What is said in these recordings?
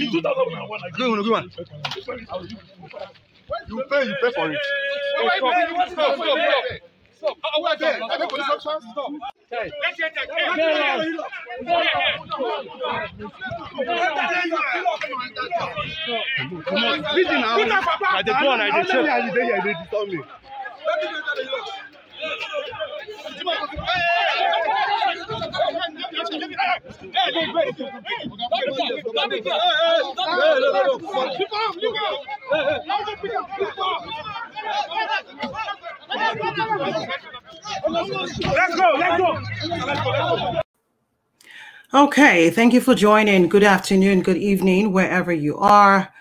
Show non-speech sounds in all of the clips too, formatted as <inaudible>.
In 2001, I Go on, go on. You pay, you pay for it. Wait, Stop, wait, wait, stop, wait, stop, wait, stop. Stop. Who are they? Are they police officers? Stop. Listen now. I dey go and I dey check. I dey here, they disturb me. Let's go, let's go. Okay, thank you for joining. Good afternoon, good evening, wherever you are.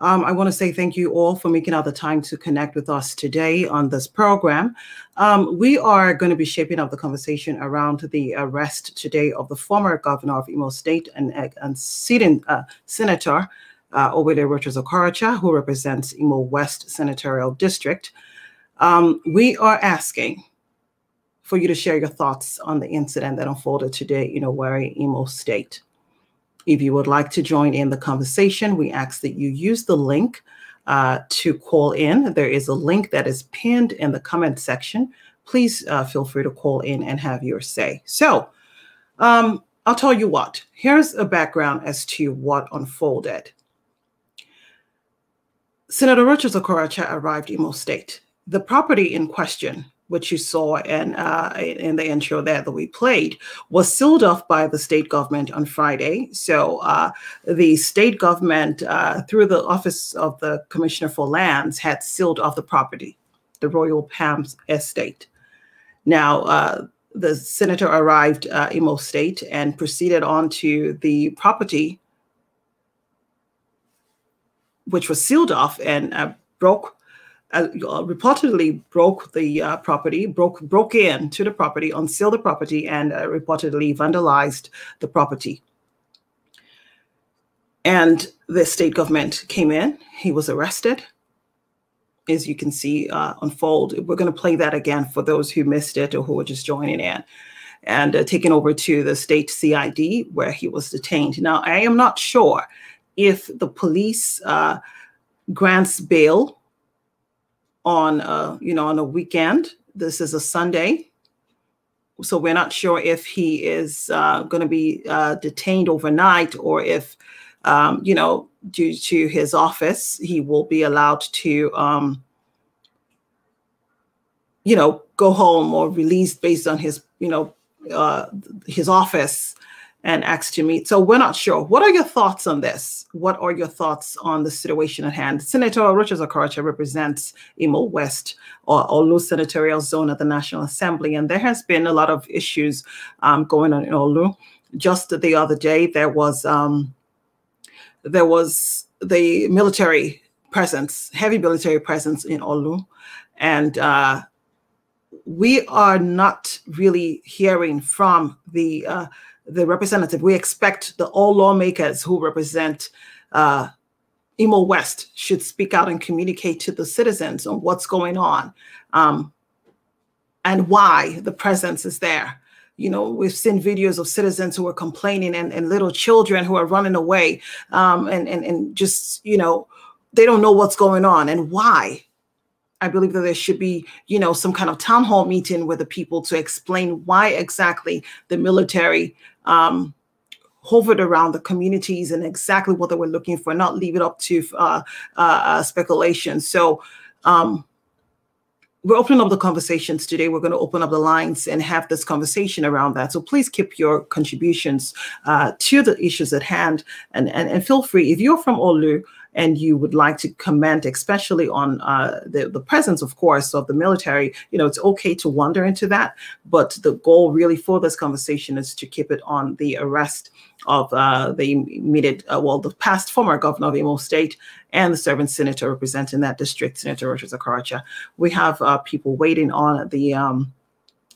Um, I want to say thank you all for making out the time to connect with us today on this program. Um, we are going to be shaping up the conversation around the arrest today of the former governor of Imo State and, and sitting uh, Senator uh, Obede Rochas Okorocha, who represents Imo West Senatorial District. Um, we are asking for you to share your thoughts on the incident that unfolded today in Owerri, Imo State. If you would like to join in the conversation, we ask that you use the link uh, to call in. There is a link that is pinned in the comment section. Please uh, feel free to call in and have your say. So, um, I'll tell you what, here's a background as to what unfolded. Senator Rochas Okorocha arrived in Imo State. The property in question which you saw in, uh, in the intro there that we played, was sealed off by the state government on Friday. So uh, the state government, uh, through the Office of the Commissioner for Lands, had sealed off the property, the Royal Palms Estate. Now, uh, the senator arrived uh, Imo State and proceeded on to the property, which was sealed off and uh, broke uh, reportedly broke the uh, property, broke broke in to the property, unsealed the property, and uh, reportedly vandalized the property. And the state government came in. He was arrested, as you can see uh, unfold. We're going to play that again for those who missed it or who are just joining in, and uh, taken over to the state CID where he was detained. Now, I am not sure if the police uh, grants bail on uh, you know on a weekend. This is a Sunday, so we're not sure if he is uh, going to be uh, detained overnight or if um, you know due to his office he will be allowed to um, you know go home or released based on his you know uh, his office and asked to meet. So we're not sure. What are your thoughts on this? What are your thoughts on the situation at hand? Senator Rochas Okorocha represents Imo West or Orlu Senatorial Zone at the National Assembly, and there has been a lot of issues um, going on in Orlu. Just the other day, there was um, there was the military presence, heavy military presence in Orlu, and uh, we are not really hearing from the uh, the representative. We expect the all lawmakers who represent uh, Imo West should speak out and communicate to the citizens on what's going on um, and why the presence is there. You know, we've seen videos of citizens who are complaining and, and little children who are running away um, and, and, and just, you know, they don't know what's going on and why. I believe that there should be, you know, some kind of town hall meeting with the people to explain why exactly the military um, hovered around the communities and exactly what they were looking for, not leave it up to uh, uh, uh, speculation. So um, we're opening up the conversations today. We're going to open up the lines and have this conversation around that. So please keep your contributions uh, to the issues at hand and, and, and feel free. If you're from Orlu, and you would like to comment, especially on uh, the, the presence, of course, of the military, you know, it's okay to wander into that. But the goal really for this conversation is to keep it on the arrest of uh, the immediate, uh, well, the past former governor of Imo State and the serving senator representing that district, Senator Rochas Okorocha. We have uh, people waiting on the um,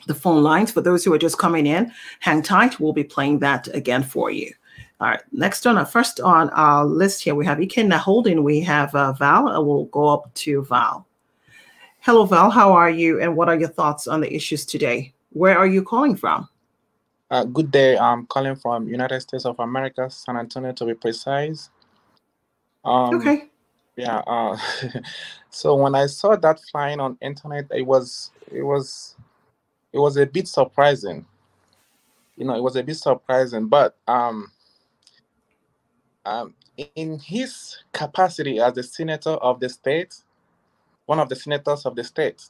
the phone lines. For those who are just coming in, hang tight. We'll be playing that again for you. All right, next on, uh, first on our list here, we have Ikenna Holding. We have uh, Val. I will go up to Val. Hello, Val. How are you? And what are your thoughts on the issues today? Where are you calling from? Uh, good day. I'm calling from United States of America, San Antonio to be precise. Um, Okay. Yeah. Uh, <laughs> so when I saw that flying on internet, it was it was it was a bit surprising. You know, it was a bit surprising, but um, um, in his capacity as the senator of the state, one of the senators of the state,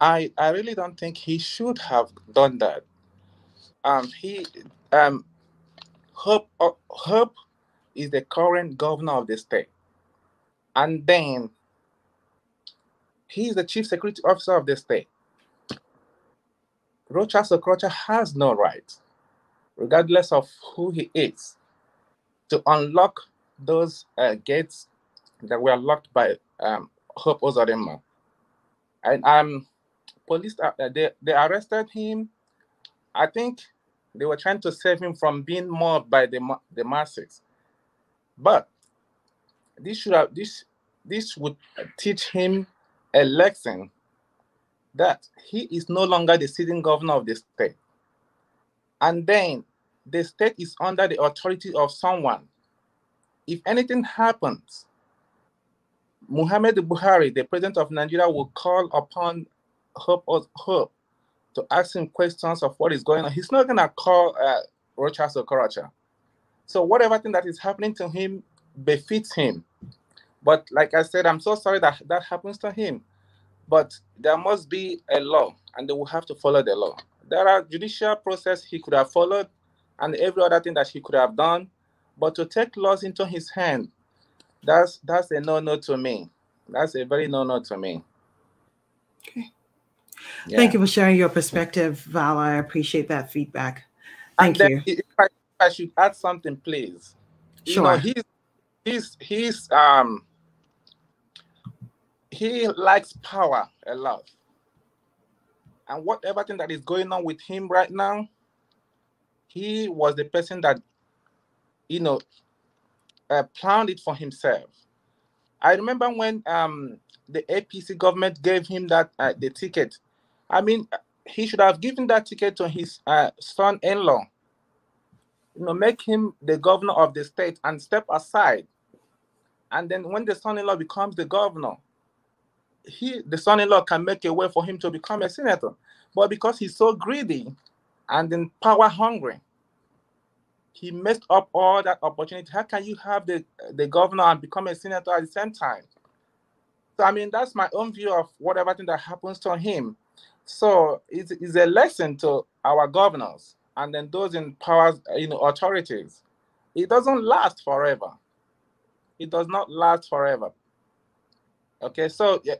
I I really don't think he should have done that. Um, he um, Hope uh, Hope is the current governor of the state, and then he is the chief security officer of the state. Rochas Okorocha has no right, regardless of who he is, to unlock those uh, gates that were locked by um, Hope Uzodinma. And um, police uh, they, they arrested him. I think they were trying to save him from being mobbed by the the masses. But this should have this this would teach him a lesson that he is no longer the sitting governor of the state. And then the state is under the authority of someone. If anything happens, Muhammad Buhari, the president of Nigeria, will call upon Hope, Hope to ask him questions of what is going on. He's not going to call uh, Rochas Okorocha. So whatever thing that is happening to him befits him. But like I said, I'm so sorry that that happens to him. But there must be a law, and they will have to follow the law. There are judicial process he could have followed, and every other thing that he could have done. But to take laws into his hand, that's that's a no-no to me. That's a very no-no to me. Okay. Yeah. Thank you for sharing your perspective, Val. I appreciate that feedback. Thank And you. If I, if I should add something, please. You know, Sure. he's he's he's um he likes power a lot. And whatever everything that is going on with him right now, he was the person that you know uh, planned it for himself. I remember when um the APC government gave him that uh, the ticket. I mean, he should have given that ticket to his uh, son-in-law you know, make him the governor of the state and step aside. And then when the son-in-law becomes the governor, he the son-in-law can make a way for him to become a senator. But because he's so greedy and then power hungry, he messed up all that opportunity. How can you have the, the governor and become a senator at the same time? So I mean that's my own view of whatever thing that happens to him. So it's, it's a lesson to our governors and then those in powers, you know, authorities. It doesn't last forever. It does not last forever. Okay, so yeah,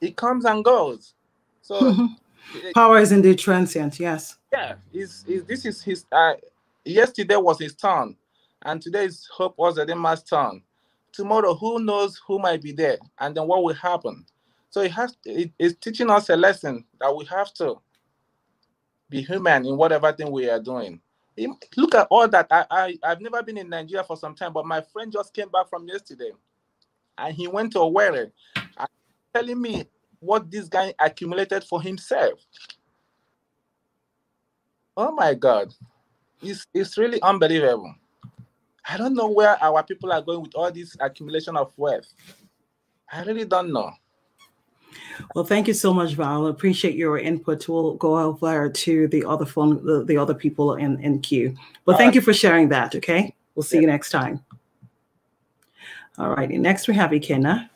it comes and goes. So <laughs> Power is indeed transient. Yes. yeah, is is this is his. Uh, yesterday was his turn, and today is Hope Uzodinma's turn. Tomorrow, who knows who might be there, and then what will happen. So it has. It, it's teaching us a lesson that we have to be human in whatever thing we are doing. Look at all that. I, I I've never been in Nigeria for some time, but my friend just came back from yesterday, and he went to Owerri, and telling me what this guy accumulated for himself. Oh my God, it's it's really unbelievable. I don't know where our people are going with all this accumulation of wealth. I really don't know. Well, thank you so much, Val. Appreciate your input. We'll go over to the other phone, the, the other people in, in queue. But All thank right. you for sharing that. Okay. We'll see Yeah. you next time. All righty. Next we have Ikenna.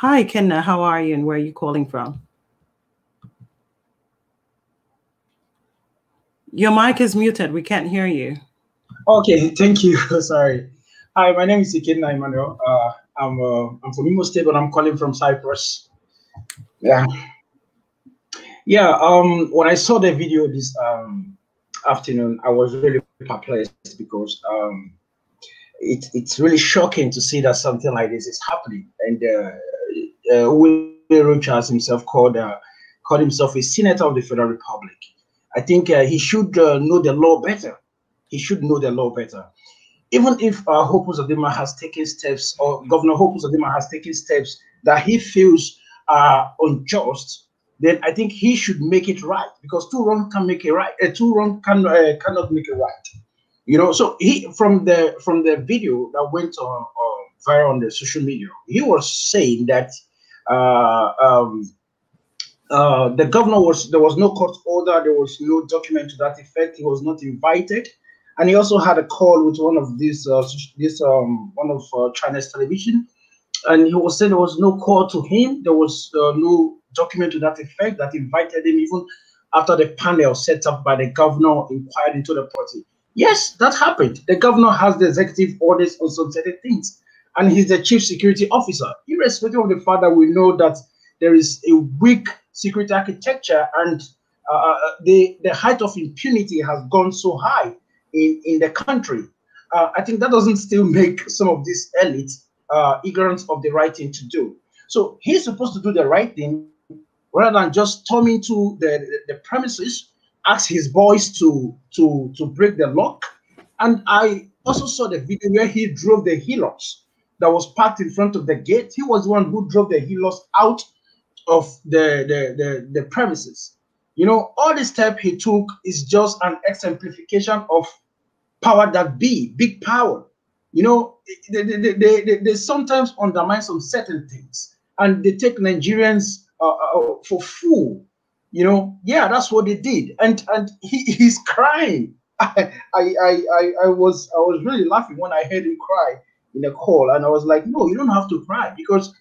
Hi, Ikenna. How are you and where are you calling from? Your mic is muted. We can't hear you. Okay, thank you. <laughs> Sorry. Hi, my name is Ikenna Emmanuel. Uh, I'm uh, I'm from Imo State, but I'm calling from Cyprus. Yeah. Yeah. Um, when I saw the video this um afternoon, I was really perplexed because um, it, it's really shocking to see that something like this is happening. And uh, uh, Will Rochas himself called uh, called himself a senator of the Federal Republic. I think uh, he should uh, know the law better. He should know the law better. Even if uh, Uzodinma has taken steps, or Governor Hope Uzodinma has taken steps that he feels are unjust, then I think he should make it right because two wrong can make it right. Uh, two wrong can uh, cannot make it right. You know, so he from the from the video that went on, viral on the social media, he was saying that um, uh, the governor was there was no court order, there was no document to that effect. He was not invited, and he also had a call with one of these uh, this um, one of uh, Channels Television, and he was saying there was no call to him. There was uh, no document to that effect that invited him even after the panel set up by the governor inquired into the party. Yes, that happened. The governor has the executive orders on some certain things, and he's the chief security officer. Irrespective of the fact that we know that there is a weak security architecture and uh, uh, the, the height of impunity has gone so high in, in the country. Uh, I think that doesn't still make some of these elites uh, ignorant of the right thing to do. So he's supposed to do the right thing rather than just storm into the, the, the premises, ask his boys to, to, to break the lock. And I also saw the video where he drove the Hilux that was parked in front of the gate. He was the one who drove the Hilux out of the, the, the, the premises. You know, all the step he took is just an exemplification of power that be, big power. You know, they, they, they, they, they sometimes undermine some certain things and they take Nigerians uh, uh, for fool. You know, yeah, that's what they did, and and he, <laughs> he's crying. <laughs> I, I I I was I was really laughing when I heard him cry in a call, and I was like, no, you don't have to cry because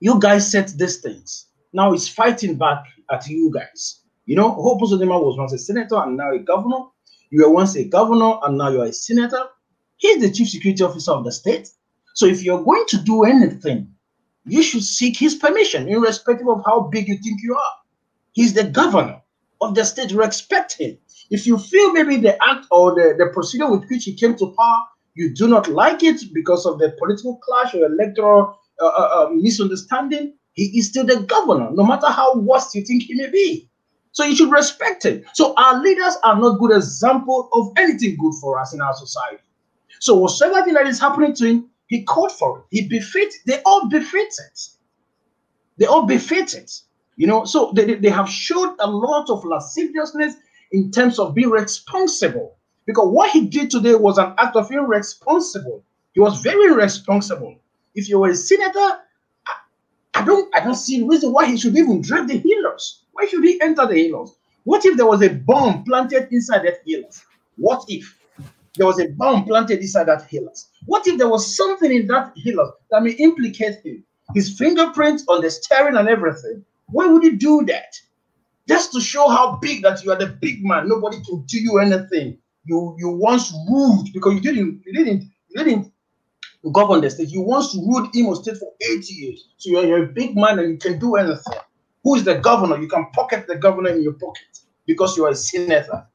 you guys set these things. Now it's fighting back at you guys. You know, Hope Uzodinma was once a senator and now a governor. You were once a governor and now you're a senator. He's the chief security officer of the state. So if you're going to do anything, you should seek his permission, irrespective of how big you think you are. He's the governor of the state. Respect him. If you feel maybe the act or the, the procedure with which he came to power, you do not like it because of the political clash or electoral uh, uh, uh, misunderstanding, he is still the governor, no matter how worst you think he may be. So you should respect him. So our leaders are not good example of anything good for us in our society. So whatever thing that is happening to him, he called for it. He befit. They all befit it. They all befit it. You know, so they, they have showed a lot of lasciviousness in terms of being responsible. Because what he did today was an act of irresponsible. He was very irresponsible. If you were a senator, I, I don't I don't see reason why he should even drive the Hilux. Why should he enter the Hilux? What if there was a bomb planted inside that Hilux? What if there was a bomb planted inside that Hilux? What if there was something in that Hilux that may implicate him? His fingerprints on the steering and everything. Why would he do that? Just to show how big that you are the big man. Nobody can do you anything. You you once ruled because you didn't you didn't you didn't govern the state. You once ruled Imo State for 80 years. So you're, you're a big man and you can do anything. Who is the governor? You can pocket the governor in your pocket because you are a senator.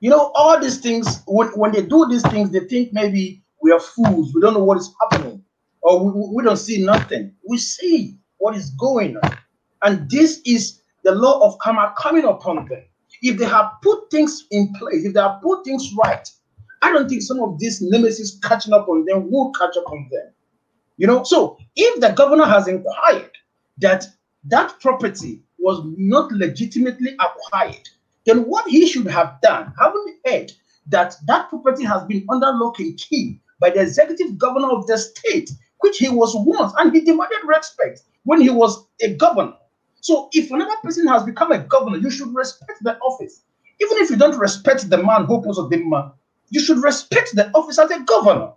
You know, all these things, when, when they do these things, they think maybe we are fools. We don't know what is happening. Or we, we don't see nothing. We see what is going on. And this is the law of karma coming upon them. If they have put things in place, if they have put things right, I don't think some of these nemesis catching up on them will catch up on them. You know, so if the governor has inquired that that property was not legitimately acquired, then what he should have done, having heard that that property has been under lock and key by the executive governor of the state, which he was once, and he demanded respect when he was a governor. So if another person has become a governor, you should respect the office. Even if you don't respect the man who poses the man, you should respect the office as a governor.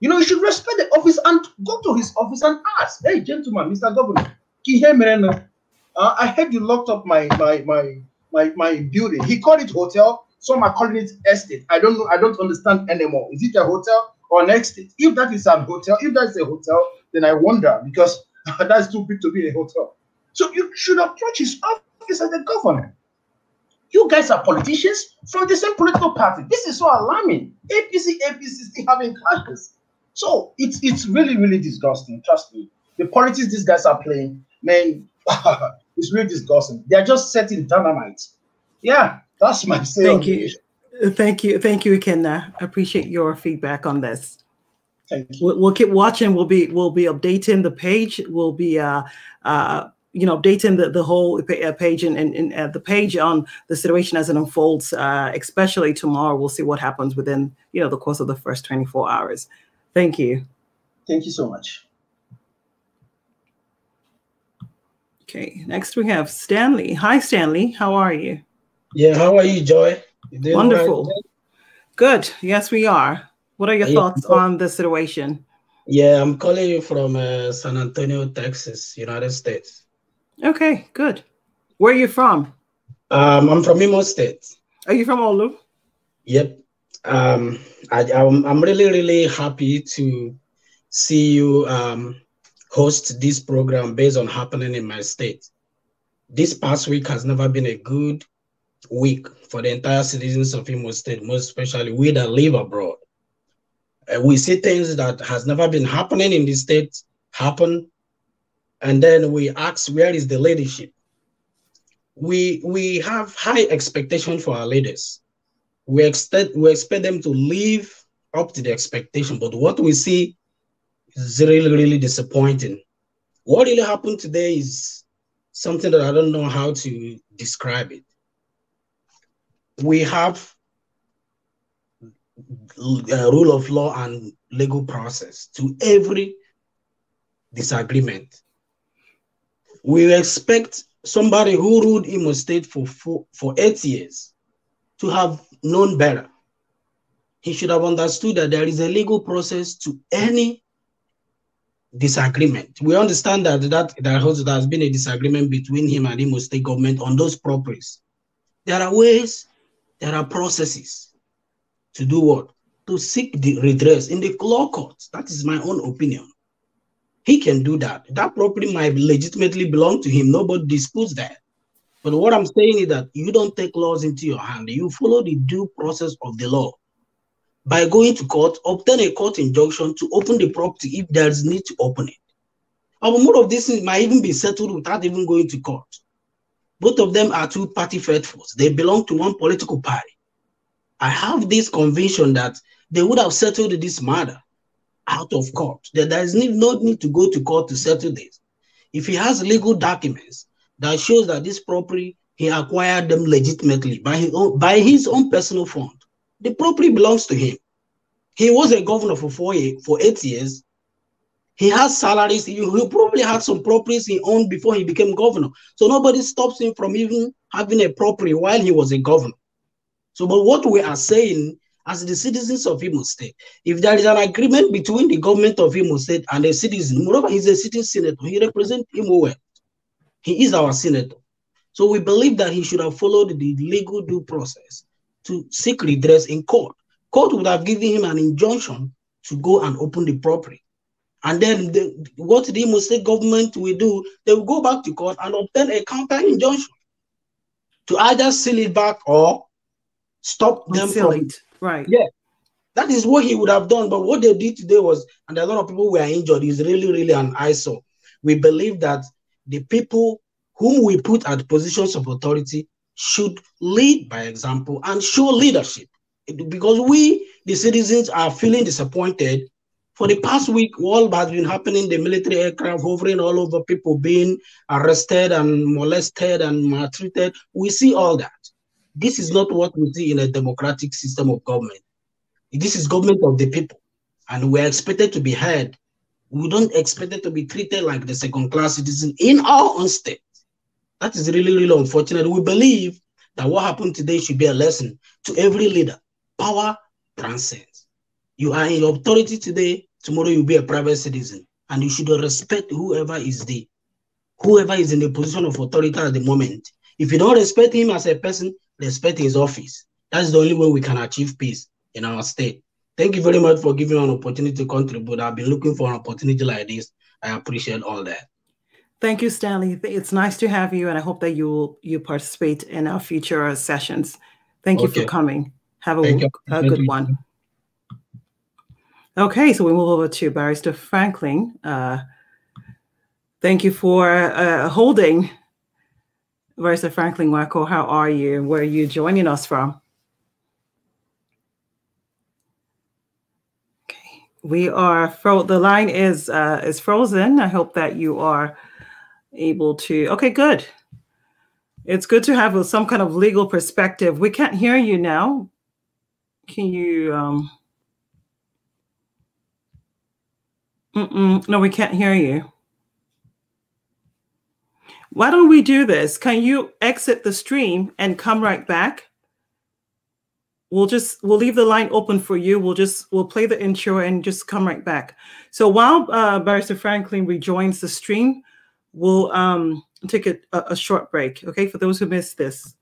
You know, you should respect the office and go to his office and ask, hey, gentlemen, Mr. Governor? Uh, I heard you locked up my my my my my building. He called it hotel. Some are calling it estate. I don't know. I don't understand anymore. Is it a hotel or an estate? If that is a hotel, if that is a hotel, then I wonder because <laughs> that's too big to be a hotel. So you should approach his office as a governor. You guys are politicians from the same political party. This is so alarming. APC, APC still having clashes. So it's it's really, really disgusting. Trust me. The politics these guys are playing, man, <laughs> it's really disgusting. They're just setting dynamite. Yeah, that's my say. Thank you. Thank you. Thank you, Ikenna. I appreciate your feedback on this. Thank you. We'll, we'll keep watching. We'll be we'll be updating the page. We'll be uh, uh, you know updating the, the whole uh, page and, and, and uh, the page on the situation as it unfolds. Uh, especially tomorrow, we'll see what happens within you know the course of the first 24 hours. Thank you. Thank you so much. Okay, next we have Stanley. Hi, Stanley. How are you? Yeah, how are you, Joy? You doing all right? Wonderful. Good. Yes, we are. What are your Yeah. thoughts on the situation? Yeah, I'm calling you from uh, San Antonio, Texas, United States. Okay, good. Where are you from? Um, I'm from Imo State. Are you from Orlu? Yep. Um, I, I'm, I'm really, really happy to see you um, host this program based on happening in my state. This past week has never been a good week for the entire citizens of Imo State, most especially we that live abroad. Uh, we see things that has never been happening in the state happen, and then we ask, where is the leadership? We we have high expectation for our leaders. We expect we expect them to live up to the expectation. But what we see is really really disappointing. What really happened today is something that i don't know how to describe it. We have uh, rule of law and legal process to every disagreement we expect somebody who ruled Imo State for four, for eight years to have known better. He should have understood that there is a legal process to any disagreement. We understand that that there has, been a disagreement between him and Imo State government on those properties. There are ways, there are processes to do what? To seek the redress in the law court. That is my own opinion. He can do that. That property might legitimately belong to him. Nobody disputes that. But what I'm saying is that you don't take laws into your hand. You follow the due process of the law. By going to court, obtain a court injunction to open the property if there is need to open it. And more of things might even be settled without even going to court. Both of them are two party faithfuls. They belong to one political party. I have this conviction that they would have settled this matter out of court. There is no need to go to court to settle this. If he has legal documents, that shows that this property he acquired them legitimately by his own by his own personal fund. The property belongs to him. He was a governor for four years, for eight years. He has salaries. He, he probably had some properties he owned before he became governor. So nobody stops him from even having a property while he was a governor. So, but what we are saying as the citizens of Imo State, if there is an agreement between the government of Imo State and the citizen, moreover, he's a citizen senator, he represents Imo well. He is our senator. So we believe that he should have followed the legal due process to seek redress in court. Court would have given him an injunction to go and open the property. And then the, what the Imo State government will do, they will go back to court and obtain a counter injunction to either seal it back or stop them from it. Right. Yeah. That is what he would have done. But what they did today was, and a lot of people were injured, is really, really an eyesore. We believe that the people whom we put at positions of authority should lead by example and show leadership. Because we, the citizens, are feeling disappointed. For the past week, all that has been happening, the military aircraft hovering all over, people being arrested and molested and maltreated. We see all that. This is not what we see in a democratic system of government. This is government of the people, and we're expected to be heard. We don't expect it to be treated like the second class citizen in our own state. That is really, really unfortunate. We believe that what happened today should be a lesson to every leader. Power transcends. You are in authority today, tomorrow you'll be a private citizen, and you should respect whoever is the whoever is in the position of authority at the moment. If you don't respect him as a person, respect his office. That's the only way we can achieve peace in our state. Thank you very much for giving me an opportunity to contribute. I've been looking for an opportunity like this. I appreciate all that. Thank you, Stanley. It's nice to have you, and I hope that you will you participate in our future sessions. Thank you for coming. Have a, a good one. Okay, so we move over to Barrister Franklin. Uh, thank you for uh, holding. Barrister Franklin Wacko, how are you? Where are you joining us from? Okay, We are fro. The line is uh, is frozen. I hope that you are able to. Okay, good. It's good to have some kind of legal perspective. We can't hear you now. Can you? Um... Mm-mm. No, we can't hear you. Why don't we do this? Can you exit the stream and come right back? We'll just we'll leave the line open for you. We'll just we'll play the intro and just come right back. So while uh, Barrister Franklin rejoins the stream, we'll um, take a, a short break. Okay, for those who missed this.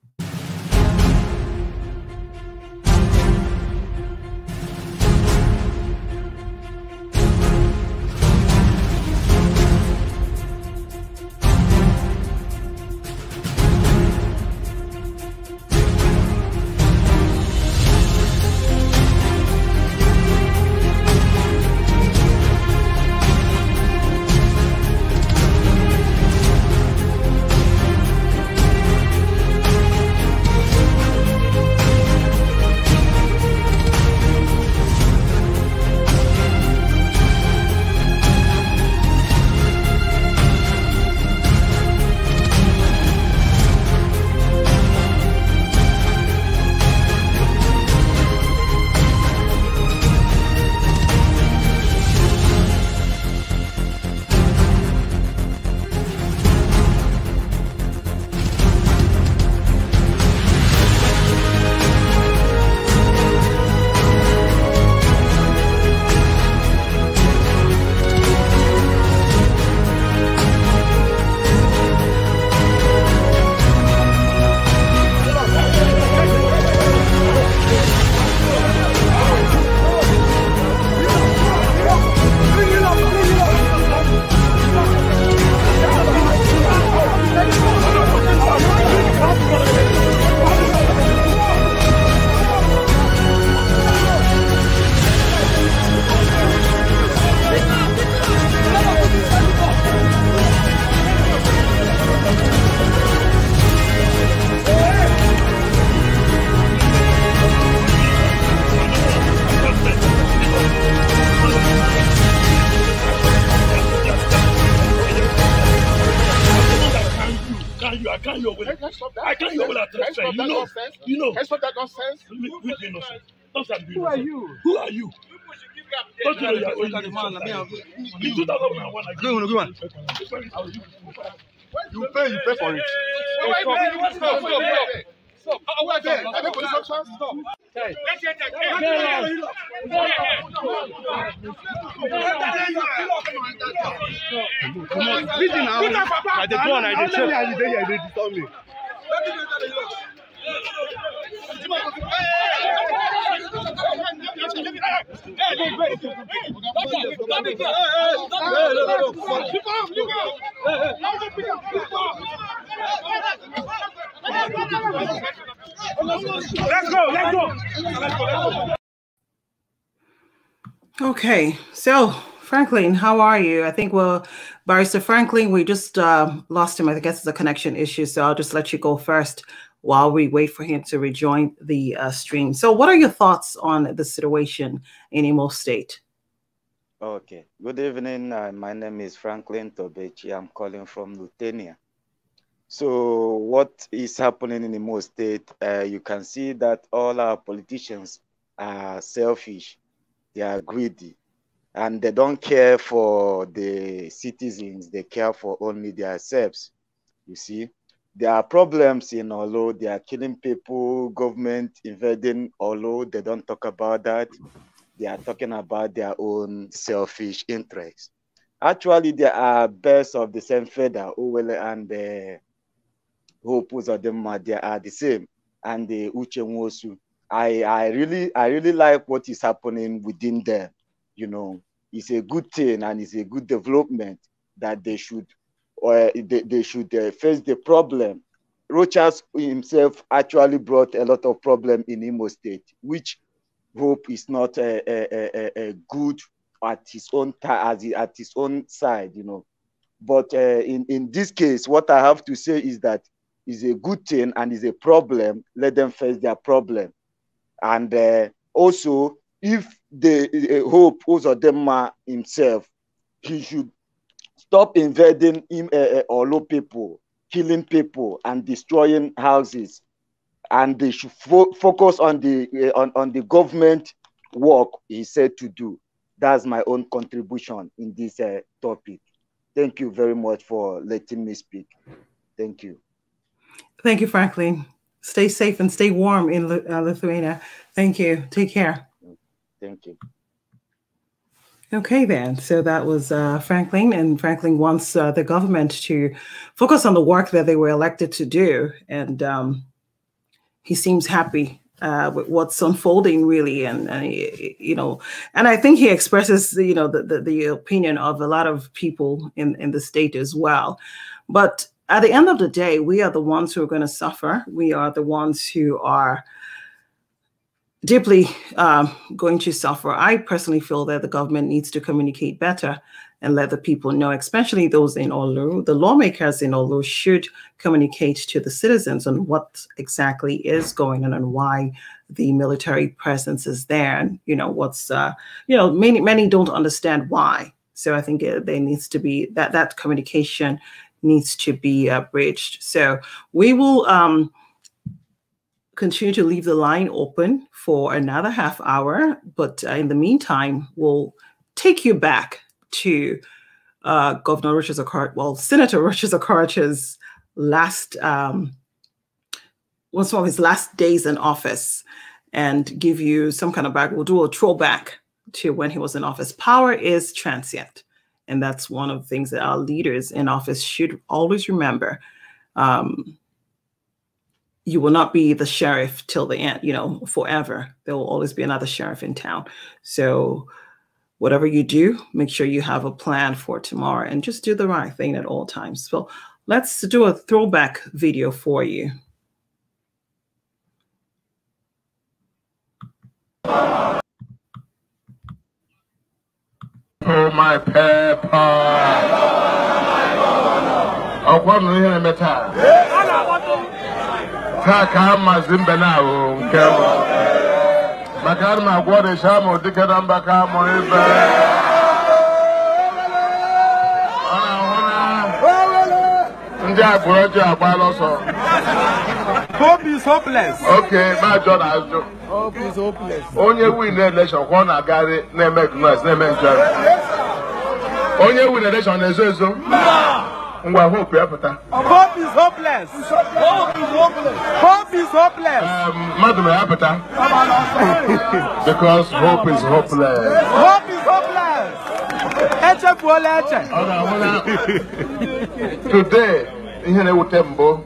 2001 I Go on, go on. You pay, you pay for it. Stop, stop, stop. Stop. Oh, wait, there. Are there police officers? Stop. Hey. Listen now. I dey go on, I dey check. I dey here, they disturb me. Okay, so Franklin, how are you? I think well, Barrister Franklin, we just uh, lost him. I guess it's a connection issue, so I'll just let you go first while we wait for him to rejoin the uh, stream. So, what are your thoughts on the situation in Imo State? Okay. Good evening. Uh, my name is Franklin Tobechi. I'm calling from Lutania. So, what is happening in Imo State? Uh, you can see that all our politicians are selfish, they are greedy, and they don't care for the citizens, they care for only themselves. You see, there are problems in Orlu, they are killing people, government invading Orlu, they don't talk about that. They are talking about their own selfish interests. Actually, they are birds of the same feather, Owelle and uh, Hope Uzodinma, they are the same, and the Uche Nwosu. I, I really I really like what is happening within them. You know, it's a good thing and it's a good development that they should or they, they should uh, face the problem. Rochas himself actually brought a lot of problem in Imo State, which Hope is not a, a, a, a good at his own as at his own side, you know. But uh, in in this case, what I have to say is that is a good thing and is a problem. Let them face their problem, and uh, also if the uh, Hope Uzodinma himself, he should stop invading him, uh, uh, Orlu people, killing people, and destroying houses, and they should fo focus on the uh, on on the government work he said to do. That's my own contribution in this uh, topic. Thank you very much for letting me speak. Thank you. Thank you, Franklin. Stay safe and stay warm in uh, Lithuania. Thank you. Take care. Thank you. Okay, then. So that was uh, Franklin, and Franklin wants uh, the government to focus on the work that they were elected to do. And um, he seems happy uh, with what's unfolding, really. And, and he, you know, and I think he expresses, you know, the, the, the opinion of a lot of people in, in the state as well. But at the end of the day, we are the ones who are going to suffer. We are the ones who are deeply um, going to suffer. I personally feel that the government needs to communicate better and let the people know, especially those in Orlu, the lawmakers in Orlu should communicate to the citizens on what exactly is going on and why the military presence is there. And, you know, what's, uh, you know, many, many don't understand why. So I think uh, there needs to be that, that communication needs to be uh, bridged. So we will, um, continue to leave the line open for another half hour. But uh, in the meantime, we'll take you back to uh, Governor Richard Zakart, well, Senator <laughs> Rochas Okorocha's last, um, one of his last days in office and give you some kind of back. We'll do a throwback to when he was in office. Power is transient. And that's one of the things that our leaders in office should always remember. Um, you will not be the sheriff till the end, you know, forever. There will always be another sheriff in town. So, whatever you do, make sure you have a plan for tomorrow and just do the right thing at all times. So, let's do a throwback video for you. For my paper. ọkwa nụ ihe na-eme taa taa ka mazi mbe na ahụ nke maka ana m agwa ọdịcha ma dike na mba ka mụ ibe ọ na-ahụ na ndị agbụrụ ji agbala ọsọ Hope is hopeless. oke na-ajọ na ajụ Hope is hopeless. onye win kwa ọ na-agagharị na-eme ignorance na-eme njem. Onye win elekshọn na-ezo ezo. Ngwa hope ya pụta Hope is hopeless. Hope is hopeless. Hope is hopeless. mmadụ ma ya pụta because hope is hopeless Hope is hopeless. Echefuola eche. ọ ga-ahụ na today ihe na-ewute mbụ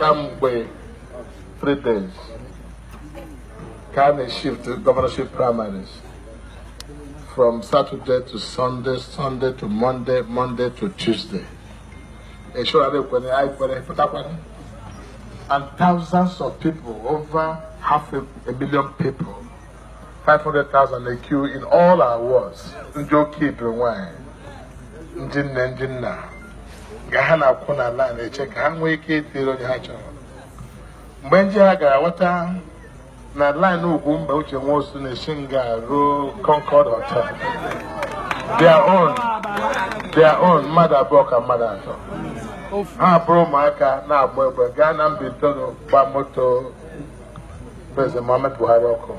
kamgbe three days ka a na-shift governorship primaries from Saturday to Sunday, Sunday to Monday, Monday to Tuesday. And thousands of people, over half a, a million people, 500,000 a queue in all our wards. Ndị oke ibe nwanyị, ndị nne ndị nna, ga ha na-akwụ na ala na-eche ka ha nwee ike itiri onye ha chọrọ. Mgbe ndị ha gara ghọta na line ugwu mba uche nwosu na-esi nga ruo Concord Hotel. Their own, their own mmadụ abụọ ka mmadụ atọ. Ha bụrụ ụmụaka na-agba egbe gaa na mbitono gba moto. President Muhammad Buhari ọkụ.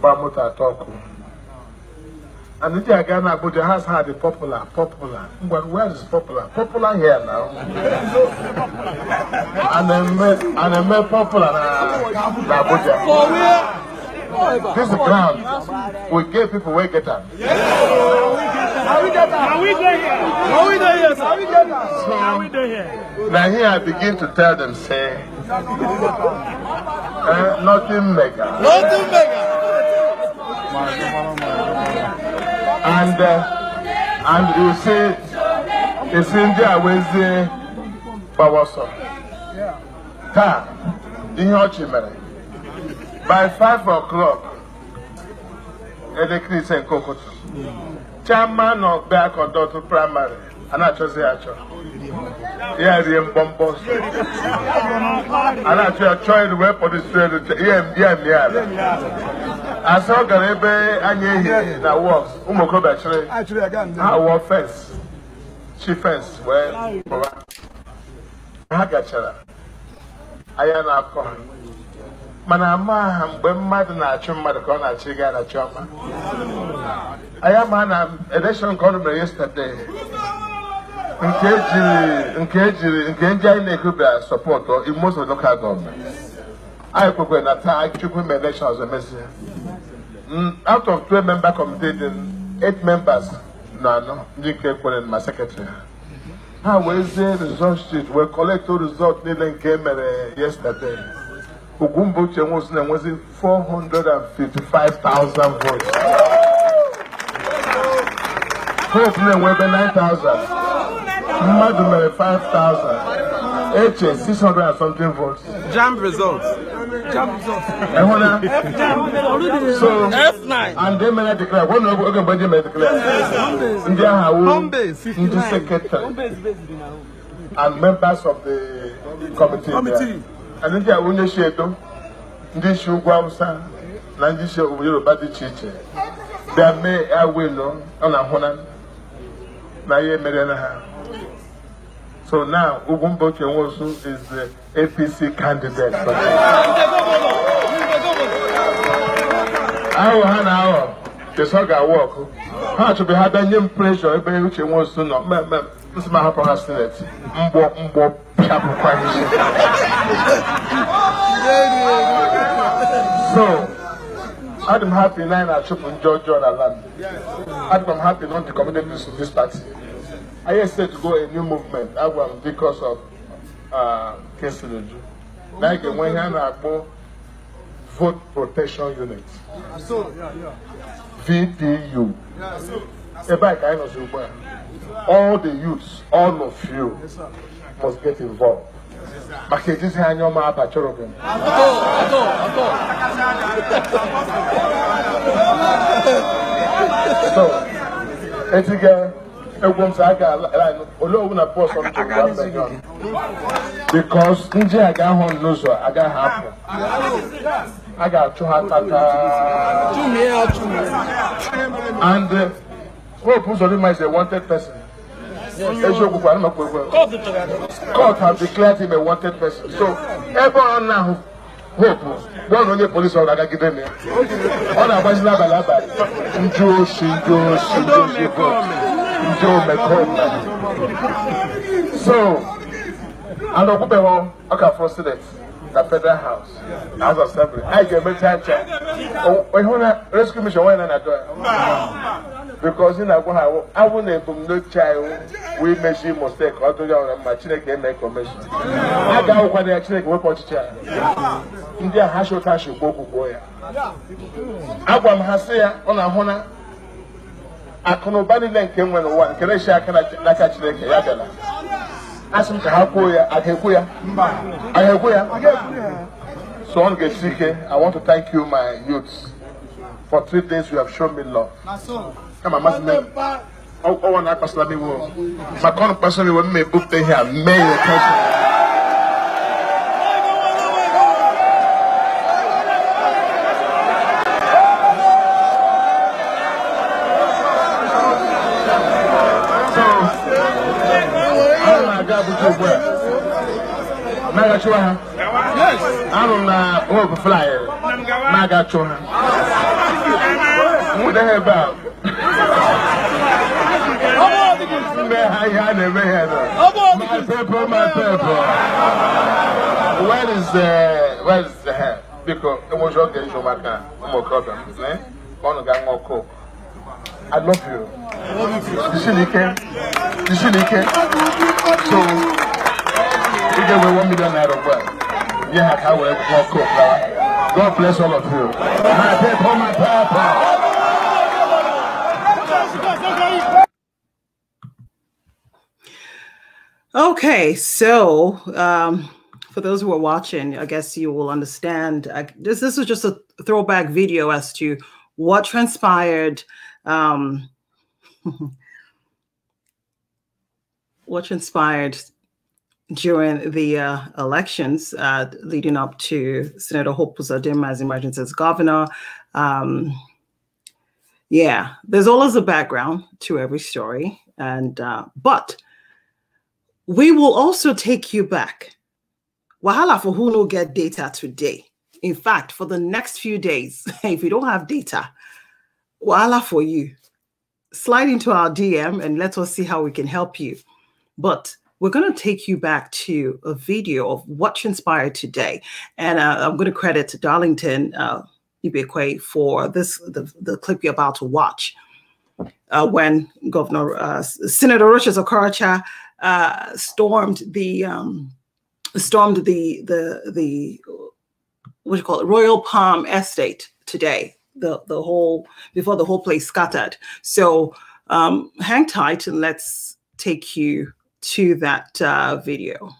Gba moto atọ ọkụ. And ndị aga na Abuja has had the popular popular. Ngwa where is popular? Popular here now. A na-eme a na-eme popular na Abuja this ground we get people wey get am Are we there? Are we there? Are we there? Yes. Are we there? Are we there? Now here I begin to tell them, say, uh, nothing mega. Nothing mega. And uh, and you see, it's in there India Wednesday, Bawaso. Ta, ihe ọchị mere. by five o'clock, Edekris and Kokoto, chairman of Back or Daughter Primary, and I chose the actual. Yeah, the bombos. And I chose trying to work for this trade. Yeah, yeah, yeah. I saw Garebe and yeah, that works. Umoko actually. Actually, I got our fence. She fence. Well, I got you. I am not calling. Mana ama ha mgbe mmadụ na-achụ mmadụ ka ọ na-achụ ịga na chiọma anyị ama na election nke ọ mere yesterday nke ejiri nke ejiri nke ndị anyị na-ekubịa sọpọtụ in most of the local government. Anyị kwekwere na taa chukwu ime election ọzọ mezie Mm, out of 12 member committee dị 8 members na anọ ndị nke kwere ma secretary. Ha ha wee zie result sheet wee collect result niile nke e mere yesterday ugwumba uche nwosu na-enwezi 455,000 votes hope na-enwe ebe 9,000 mmadụ mere 5,000 eche 600 and something votes Jam results. Jam results. So, F9. and they may declare, one of them, but they may declare. Ndị agha wụ ndị secretary and members of the committee. Committee. And ndị a onye si edo, ndị isi ugwu Hausa na ndị isi Yoruba dị iche iche. Bịa mee awilo ọ na-ahụ na na ihe mere na ha. So now, Ugwumba Nwosu is the APC candidate. for ahụ ha na-aghọ kesa ọ ga-awa ọkụ ha chọbụ ha bịa nye m preshọ ebe uche nwosu nọ mmemme nsị m ahapụ ha sineti mgbọ mgbọ pịapụkwa isi so adị m happy na anyị na-achụpụ ndị ọjọọ na land. Adị m happy not the communities of this party. I said to go a new movement I m because of uh, Kesiloju na anyị ga-enwe ihe a na-akpọ vote protection unit. VPU ebe a ka anyị nọzi ugbu a all the youths all of you must get involved. Maka ejizi anya ọma aba chọrọ gị so etige egwu m sị a ga-ala olee owu na bọs ọm gị because ndị a ga-ahụ n'ụzọ agaghị apụ a ga-achụ ha tata and uh, hope uzodinma is a wanted person. Eziokwu kwa anụmakwa ekwe court have declared him a wanted person. So ebe ọ na-ahụ hope gwa na onye polisi ọ ga-agagide na ya ọ na-agbazi n'abalị abalị. Ndị oshi ndị oshi ndị oshi vote ndị omekome so and ọkwụbeghị ọka fọ senate na federal house na house assembly. Anyị ga-emecha ncha ịhụ na rescue mission nwanyị na na-adọ ya because na-agwa ha awụ na ebumnuche anyị wee imechi mistake. Ọ ya ọra mma chineke eme kọmeshọn a ga-ahụkwana ya chineke wepụ ọchịchị ya ndị a ha shụta shigbo okwu kwuo ya agwa m ha sị ya ọ na-ahụ na akụ niile nke nwere ụwa nke na-eshi aka n'aka chineke ya bịara asị m ka ha kwuo ya a ga-ekwu ya a ga-ekwu ya so ọ ga-esi ike i want to thank you my youths. For three days you have shown me love. Kama amasị m ọnwa na-akpasara m iwu maka ọnụ kpasara m iwu m ebupụta ihe a mee ya kensụl Abuja ugbu a na-agachiwa ha anụ na hope flyer na-agachiwa ha nwude ha ebe a mme ha ihe a na-eme ha na my people my people where is the where is the hair biko enweghị oge ịjụ maka ụmụ okorobịa ka ọnụ ga-aṅụ coke I love you. Jishinike. Jishinike. So, we get one million naira well. Yeah, I will walk up. God bless all of you. My people, my people. Okay, so um, for those who are watching, I guess you will understand. I, this this is just a throwback video as to what transpired. Um, <laughs> what transpired during the uh, elections uh, leading up to Senator Hope Uzodinma's emergence as governor. Um, yeah, there's always a background to every story, and uh, but we will also take you back. Wahala for who no get data today. In fact, for the next few days, <laughs> if you don't have data, wahala for you. Slide into our DM and let us see how we can help you. But we're going to take you back to a video of what transpired today. And uh, I'm going to credit Darlington uh, Ibekwe for this, the, the clip you're about to watch. Uh, when Governor uh, Senator Rochas Okorocha uh, stormed the um, stormed the the the what do you call it Royal Palm Estate today. The the whole before the whole place scattered. So um, hang tight and let's take you to that uh, video.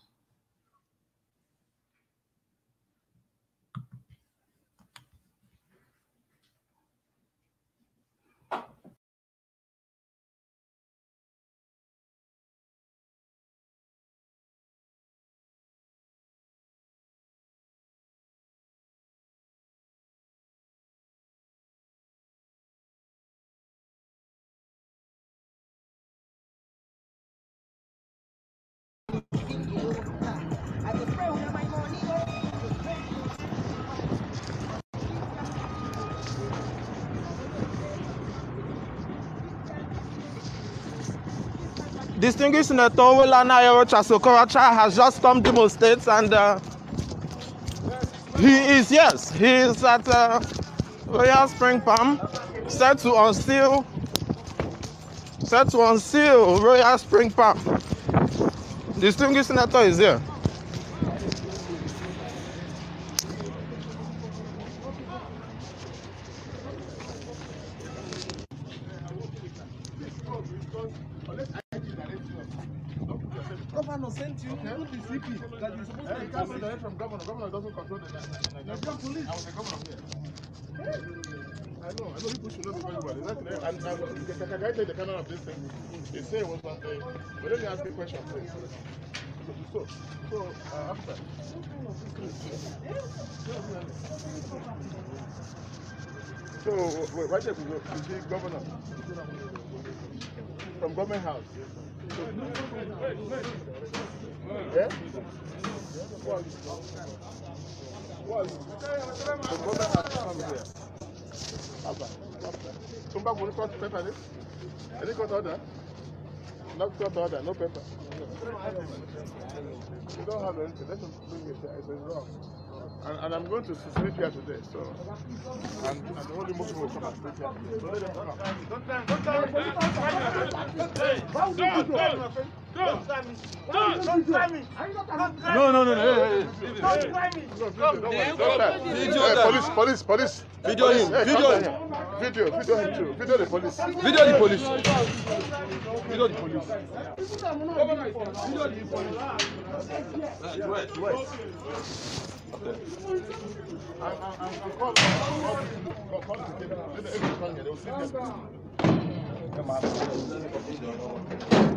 Distinguished Senator Owolana Ayero Okorocha has just come to Imo State and uh, he is, yes, he is at uh, Royal Spring Palm set to unseal set to unseal Royal Spring Palm. Distinguished Senator is here. CP that supposed to come direct from governor. Governor doesn't control the Nigerian police. I was the governor here. I know, I know people should know me very well. Exactly. And, and uh, can I take the camera of this thing? They say it was one thing. But let me ask you a question, please. So, so uh, after. So, wait, right there, the governor from government house. Yeah? What? What? The government has come here. Papa, papa. Come back, will you cut pepper this? Any cut order? Not cut order, no pepper. You don't have anything. Let him bring it there. It's wrong. And, and I'm going to sleep here today, so. And, and the only Muslim will come and sleep here. So let them come. Don't time, don't time. Don't time. Don't try me. Don't try me. No, no, no, no. Hey, hey. Don't try me. Come, don't. Hey, police, police, police. Video him. Video him. Video, video him too. Video the police. Video the police. Video the police. Video the police. Wait, wait. Okay. I'm, I'm, I'm calling. Call, call the table. Let the agents come here. They will see them.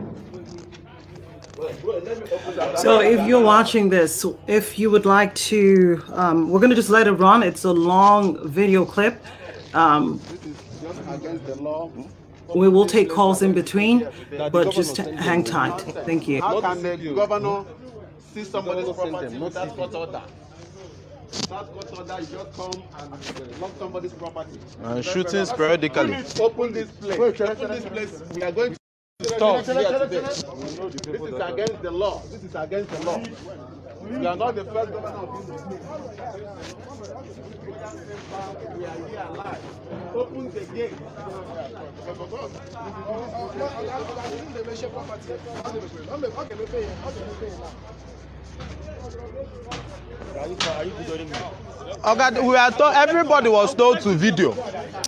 So if you're watching this, if you would like to, um, we're going to just let it run. It's a long video clip. Um, we will take calls in between, but just hang tight. Thank you. How can the governor see somebody's property without court order? Without court order, you just come and lock somebody's property. And shooting sporadically. Open this place. Open this place. We are going to Stop. This is against the law. This is against the law. We are not the first governor of this. We are here alive. Open the gate. Okay, we are told everybody was told to video.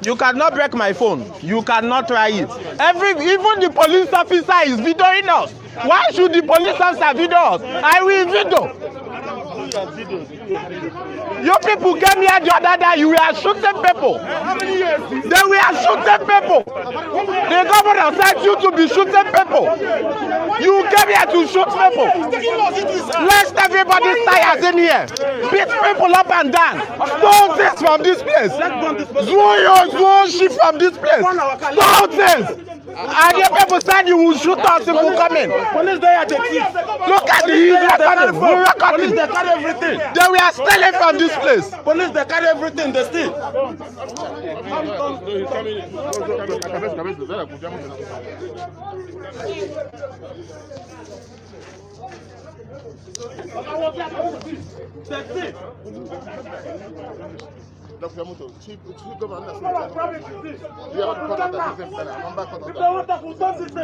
You cannot break my phone. You cannot try it. Every even the police officer is videoing us. Why should the police officer video us? I will video. You people came here the other day, you were shooting people. They were shooting people. The governor sent you to be shooting people. You came here to shoot people. Let everybody tires in here. Beat people up and down. Stone things from this place. Throw your throw shit from this place. Stone things. And the people said you will shoot us if we come in. Police there at the thief. Look at the huge recording. We recording. Police they carry everything. They were stealing from this place. Police they carry everything. They steal. Dr. Muto, chief, chief governor, you have to cut at the same time. I'm back on the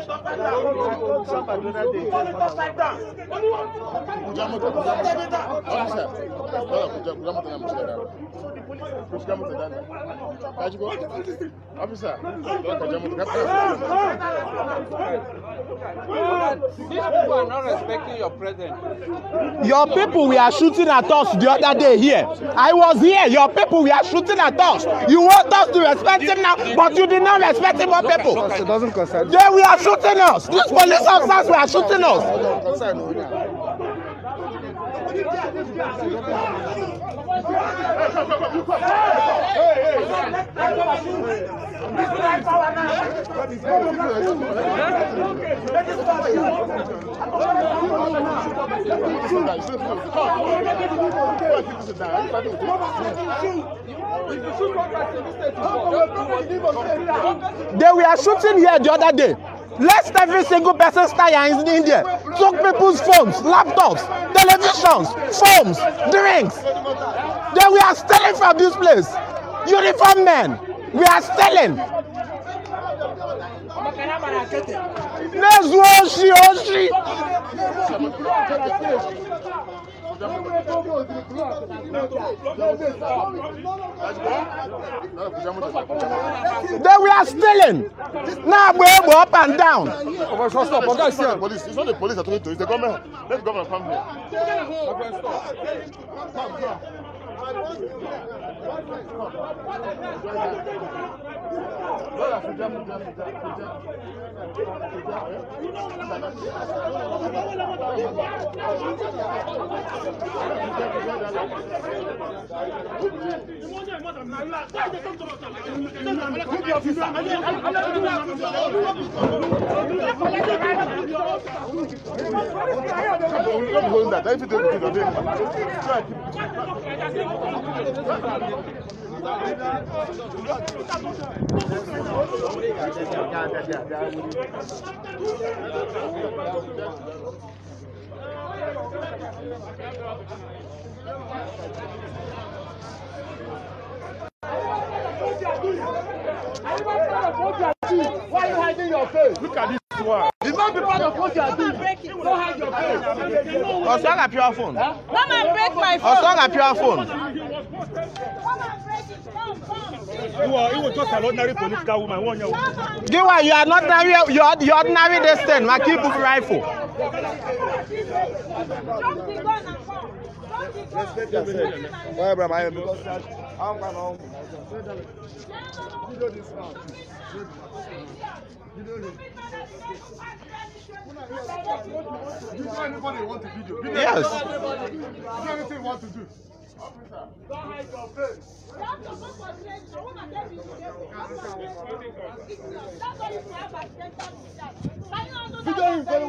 Kujamuto, Kujamuto. Officer, brother, Kuja- Kujamuto na mchele Kujamuto ndani. Kaji go? Officer, brother Kujamuto, These people are not respecting your presence. Your people were shooting at us the other day here. I was here. Your people were shooting at us. You want us to respect him now, but you did not respect him, our people. It doesn't concern They were shooting us. These police officers were shooting us. They were shooting here the other day. Lest every single person stay in India. Took people's phones, laptops, televisions, phones, drinks. They were stealing from this place. Uniform men. We are stealing. Nezu oshi oshi. They were stealing. Now we are up and down. Stop, stop. Is here. Police. It's not the police that talking to. It's the government. Let the governor come here. Come, come. Brother, Kujamu, Kujamu, Kujamu. Don't hold that. Everything will be done. Try and keep Why are you hiding your face? Look at this one. Not be part of what you are doing. Don't hide your face. Osaka pure phone. Come and break my phone. Osaka pure phone. You are, you are just an ordinary political woman. One year. Give one, you are not ordinary, you are, you are ordinary this thing. Maki book rifle. Why, bro? I am because I'm going home. You know You anybody want to video? Yes. You anything you want to do? Officer, don't hide your face. You have. I want to you today. That's why that. You also Video him very.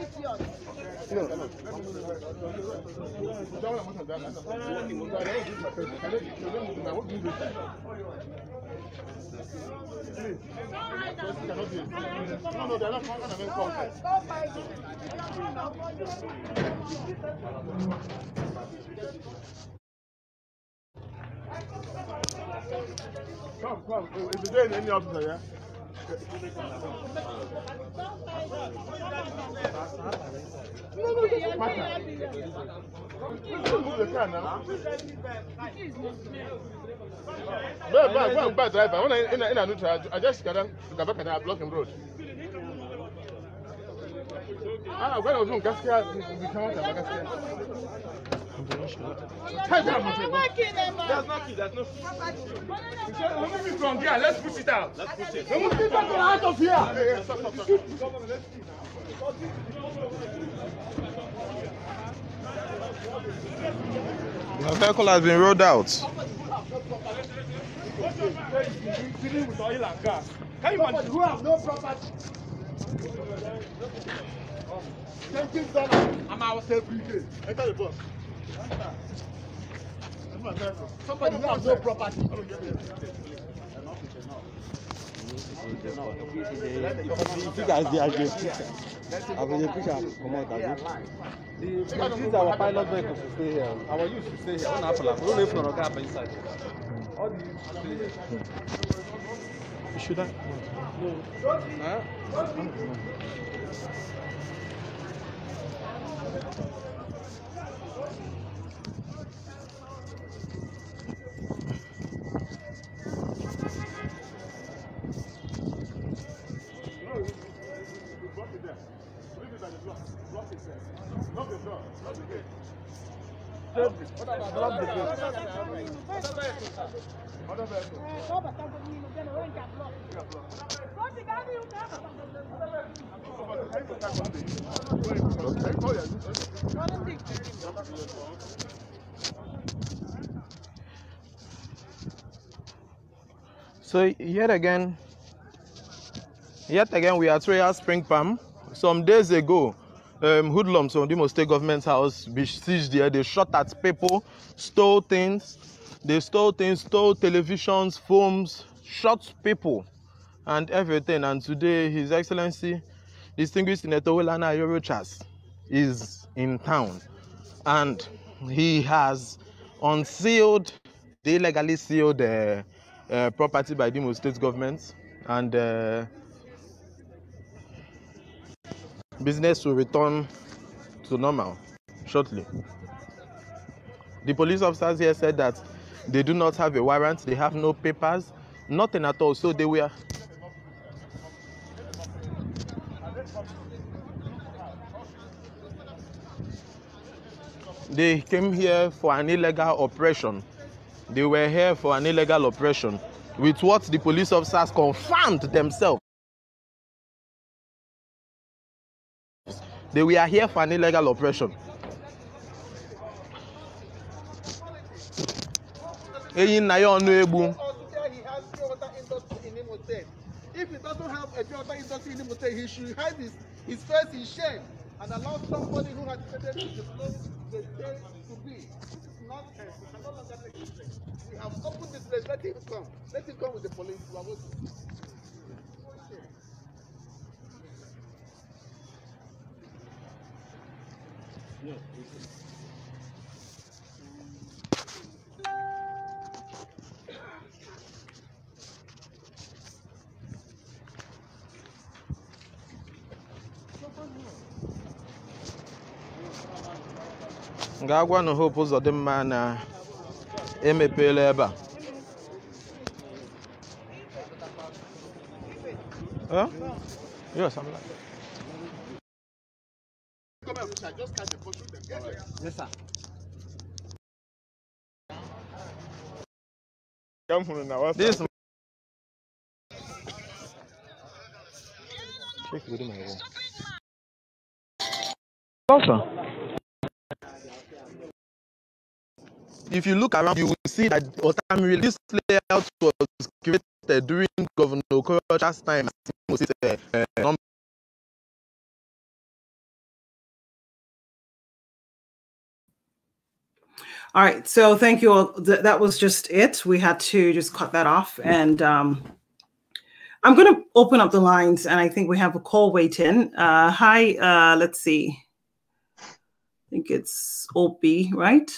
It's yours. No. Come, come. If you there in any officer, yeah? Move the car now. Bad, bad, bad, bad driver. When I in a, in a neutral, I just got to go back and I block him road. Ah, when I was doing gaskiya, we come out of gaskiya. There's no key, there's no Remove it from here. Let's push it out. Let's push it. Remove it out of here. Your vehicle has been rolled out. Imagine who have no property? Twenty dollars. I'm out every day. Enter the bus. Somebody who has no property. You guys dey agree. I will dey push am comot abi. The this our vehicle to stay here. Our youth to stay here. One happen like we don't know if oga happen inside. All the You should have. Huh? So yet again, yet again, we are at Royal Spring Palm. Some days ago, um, hoodlums from the State government's house besieged there. They shot at people, stole things. They stole things, stole televisions, phones, shot people, and everything. And today, His Excellency, Distinguished Senator Welana Ayorochas, is in town, and he has unsealed the illegally sealed uh, uh, property by the State government, and uh, business will return to normal shortly. The police officers here said that they do not have a warrant, they have no papers, nothing at all. So they were. They came here for an illegal operation. They were here for an illegal operation with what the police officers confirmed themselves. They were here for an illegal operation. Eyi nna ya ọnụ egbu. If he doesn't have a pure water industry in Imo State, he should hide his, his face in shame and allow somebody who has created the place the day to be. This is not uh, we can no longer take this place. We have opened this place. Let him come. Let him come with the police. We are waiting. Ga-agwa na hope ụzọ dị mma na emepeela ebe a Huh? Yes, I'm like. Come here, Richard. Just catch the phone. Shoot them. Yes, sir. Yes, sir. Come from now. This Check with my room. Also, if you look around, you will see that Otamiri, this layout was created during Governor Okorocha's time. All right. So thank you all. Th- that was just it. We had to just cut that off. And um, I'm going to open up the lines. And I think we have a call waiting. Uh, hi. Uh, let's see. I think it's Obi, right?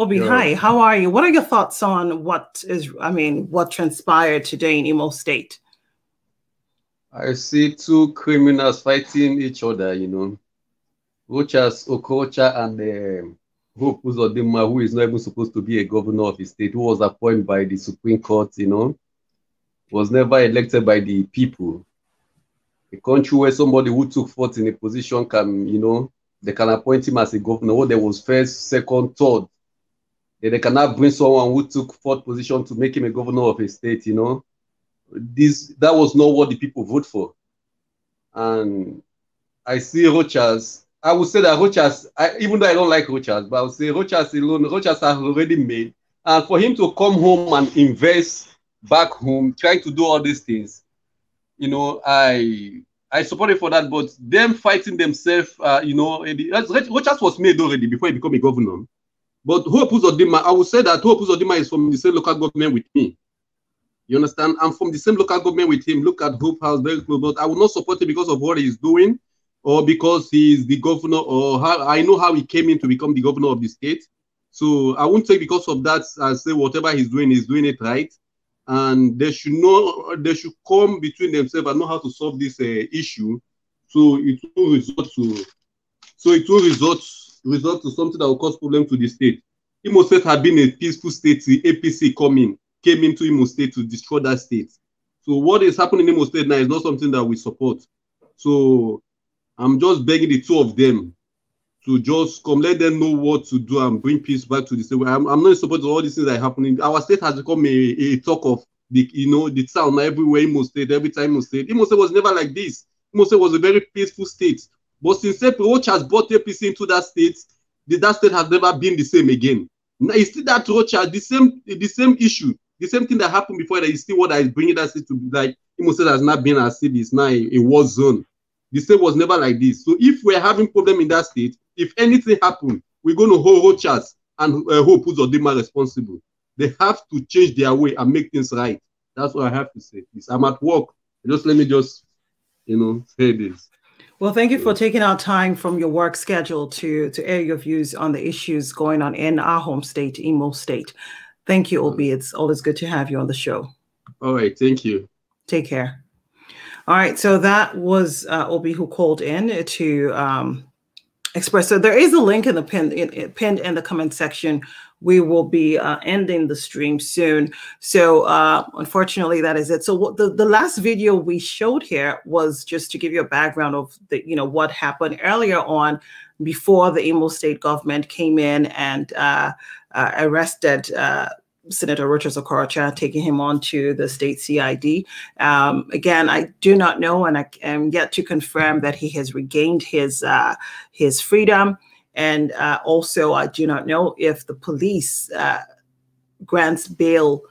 Obi, Yeah. hi. How are you? What are your thoughts on what is, I mean, what transpired today in Imo State? I see two criminals fighting each other, you know. Rochas Okocha and um, Hope Uzodinma, who is not even supposed to be a governor of his state, who was appointed by the Supreme Court, you know, was never elected by the people. A country where somebody who took forth in a position can, you know, they can appoint him as a governor. What there was first, second, third. They cannot bring someone who took fourth position to make him a governor of a state, you know. This that was not what the people vote for. And I see Rochas. I would say that Rochas, I, even though I don't like Rochas, but I would say Rochas alone, Rochas has already made. And for him to come home and invest back home, trying to do all these things, you know, I I support it for that. But them fighting themselves, uh, you know, Rochas was made already before he became a governor. But Hope Uzodinma, I would say that Hope Uzodinma is from the same local government with me. You understand? I'm from the same local government with him. Look at Hope House, very close. But I will not support him because of what he's doing or because he's the governor or how I know how he came in to become the governor of the state. So I won't say because of that I say whatever he's doing, he's doing it right. And they should know they should come between themselves and know how to solve this uh, issue. So it will result to so it will result result to something that will cause problem to the state. Imo State had been a peaceful state, the APC coming came into Imo State to destroy that state. So what is happening in Imo State now is not something that we support. So I'm just begging the two of them to just come, let them know what to do and bring peace back to the state. I'm, I'm not in support of all these things that are happening. Our state has become a, a talk of the, you know, the town everywhere, Imo State, every time Imo State. Imo State was never like this. Imo State was a very peaceful state. But since Rochas brought APC into that state, that state has never been the same again. Now, you see that Roach has the same, the same issue, the same thing that happened before that is still what is bringing that state to be like, Imo State has not been a city, it's now a, a war zone. The state was never like this. So if we're having problem in that state, if anything happen, we're going to hold Rochas and uh, Hope Uzodinma responsible. They have to change their way and make things right. That's what I have to say. I'm at work. Just let me just, you know, say this. Well, thank you for taking our time from your work schedule to to air your views on the issues going on in our home state, Imo State. Thank you, Obi. It's always good to have you on the show. All right, thank you. Take care. All right, so that was uh, Obi who called in to um, express. So there is a link in the pin, in, pinned in the comment section we will be uh, ending the stream soon. So uh, unfortunately, that is it. So the, the last video we showed here was just to give you a background of the, you know, what happened earlier on before the Imo state government came in and uh, uh arrested uh, Senator Rochas Okorocha, taking him on to the state CID. Um, again, I do not know, and I am yet to confirm that he has regained his uh, his freedom. And uh, also, I do not know if the police uh, grants bail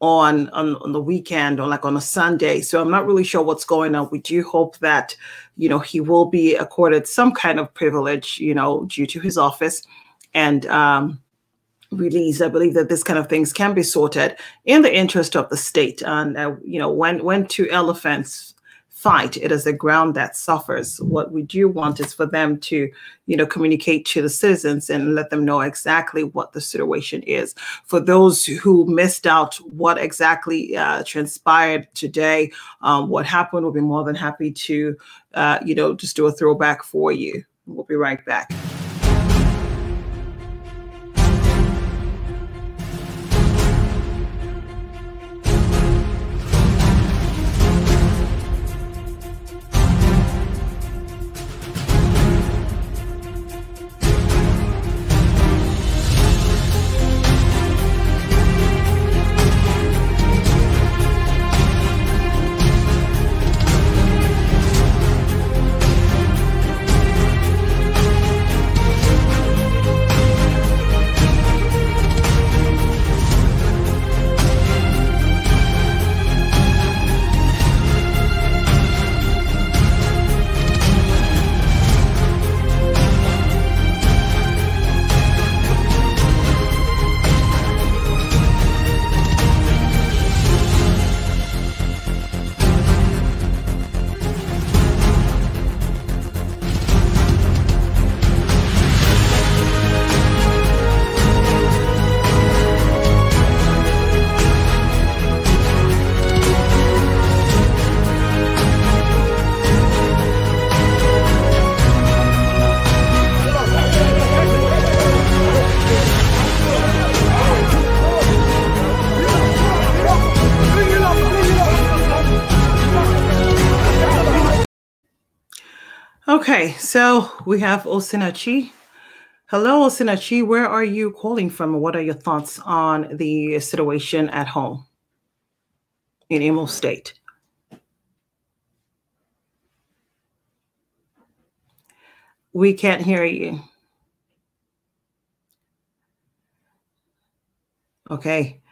on, on on the weekend or like on a Sunday. So I'm not really sure what's going on. We do hope that you know he will be accorded some kind of privilege, you know, due to his office, and um, released. I believe that this kind of things can be sorted in the interest of the state. And uh, you know, when when two elephants fight, it is the ground that suffers. What we do want is for them to, you know, communicate to the citizens and let them know exactly what the situation is. For those who missed out what exactly uh, transpired today, um, what happened, we'll be more than happy to, uh, you know, just do a throwback for you. We'll be right back. Okay, so we have Osinachi. Hello, Osinachi. Where are you calling from? What are your thoughts on the situation at home in Imo State? We can't hear you. Okay,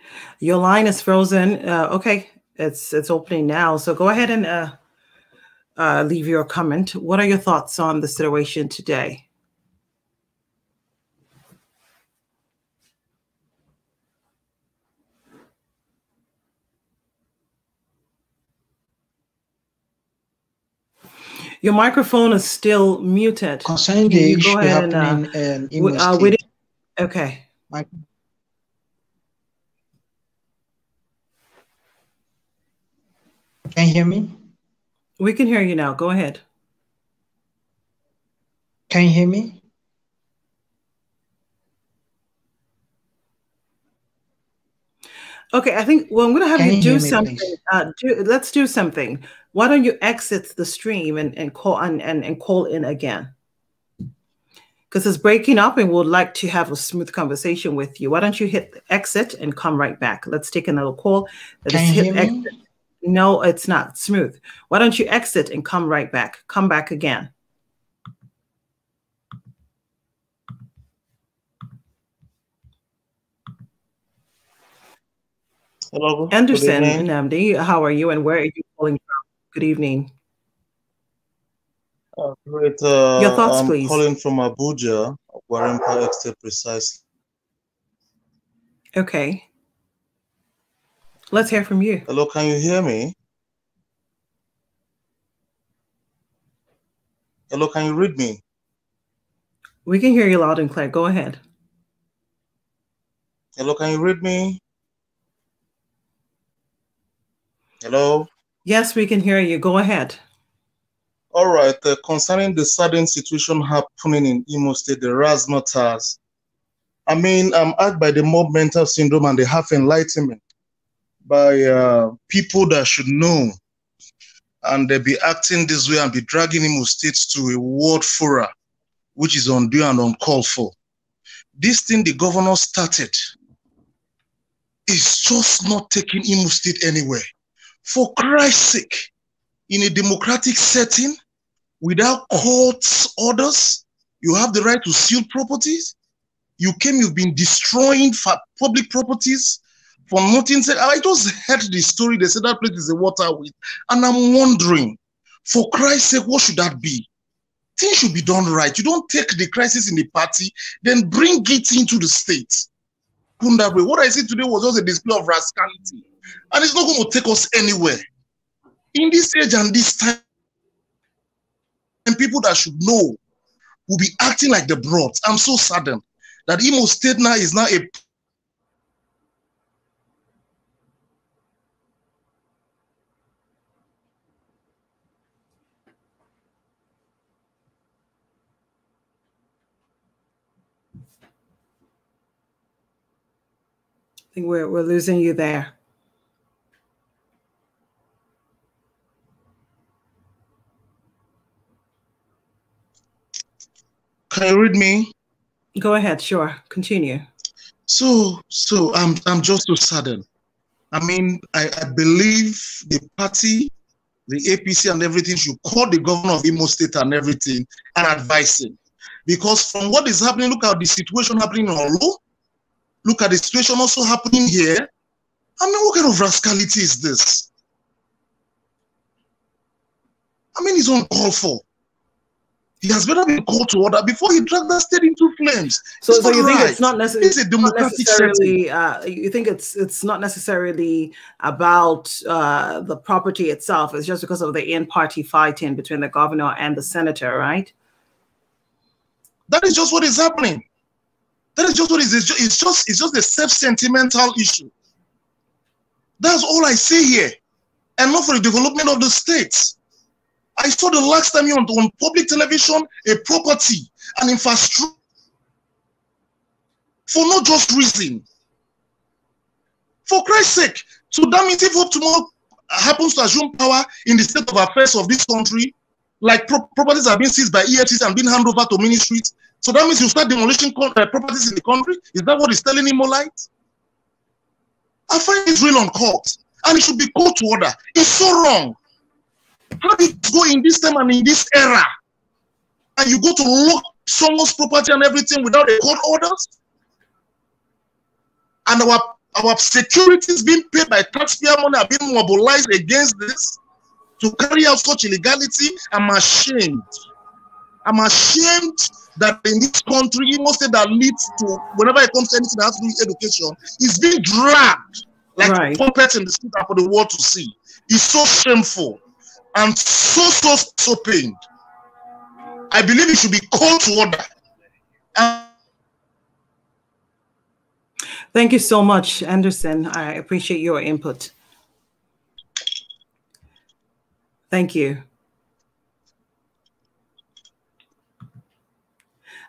your line is frozen. Uh, okay, it's it's opening now. So go ahead and uh, uh, leave your comment. What are your thoughts on the situation today? Your microphone is still muted. Concerning the issue ahead and, uh, happening in Imo uh, State, okay. my, can you hear me? We can hear you now. Go ahead. Can you hear me? Okay, I think well, I'm going to have Can you do me, something. Uh, do, let's do something. Why don't you exit the stream and, and call and, and, and call in again? Because it's breaking up and we'd like to have a smooth conversation with you. Why don't you hit exit and come right back? Let's take another call. Let's Can you hit hear me? exit. No, it's not smooth. Why don't you exit and come right back? Come back again. Hello. Anderson. Namdi, how are you and where are you calling from? Good evening. Uh, great. Uh, Your thoughts, I'm please. calling from Abuja, Warempa Estate precisely. Okay. Let's hear from you. Hello, can you hear me? Hello, can you read me? We can hear you loud and clear. Go ahead. Hello, can you read me? Hello. Yes, we can hear you. Go ahead. All right. Uh, concerning the sudden situation happening in Imo State, the razzmatazz. I mean, I'm asked by the mob mental syndrome and the half enlightenment by uh, people that should know, and they be acting this way and be dragging Imo State to a world fora, which is undue and uncalled for. This thing the governor started is just not taking Imo State anywhere. For Christ's sake, in a democratic setting, without court's orders, you have the right to seal properties. You came, you've been destroying public properties for nothing. Said ah, I just heard the story. They said that place is a water with, and I'm wondering, for Christ's sake, what should that be? Things should be done right. You don't take the crisis in the party, then bring it into the state. Way. What I said today was just a display of rascality, and it's not going to take us anywhere. In this age and this time, and people that should know will be acting like the broads. I'm so saddened that Imo State now is now a I think we're, we're losing you there. Can you read me? Go ahead. Sure. Continue. So, so I'm I'm just so saddened. I mean, I, I believe the party, the APC, and everything should call the governor of Imo State and everything and advise him, because from what is happening, look at the situation happening in Orlu. Look at the situation also happening here. I mean, what kind of rascality is this? I mean, it's uncalled for. He has better be called to order before he dragged that state into flames. So, so you think right. it's not, necess- It's a not necessarily? Uh, you think it's it's not necessarily about uh, the property itself. It's just because of the in-party fighting between the governor and the senator, right? That is just what is happening. That is just what it is. It's ju- It's just it's just a self-sentimental issue. That's all I see here, and not for the development of the states. I saw the last time you on, on public television a property, an infrastructure for no just reason. For Christ's sake, so that means if Hope tomorrow happens to assume power in the state of affairs of this country, like pro properties are being seized by EFCs and being handed over to ministries. So that means you start demolishing uh, properties in the country. Is that what he's telling Imolite? I find real on court, and it should be court order. It's so wrong. How did you go in this time and in this era, and you go to lock someone's property and everything without a court orders? And our our securities being paid by taxpayer money are being mobilized against this to carry out such illegality. I'm ashamed. I'm ashamed that in this country, you must say that leads to whenever it comes to anything that has to do with education, is being dragged like right. puppets in the street for the world to see. It's so shameful. and so so so pained. I believe it should be called to order. And Thank you so much, Anderson. I appreciate your input. Thank you.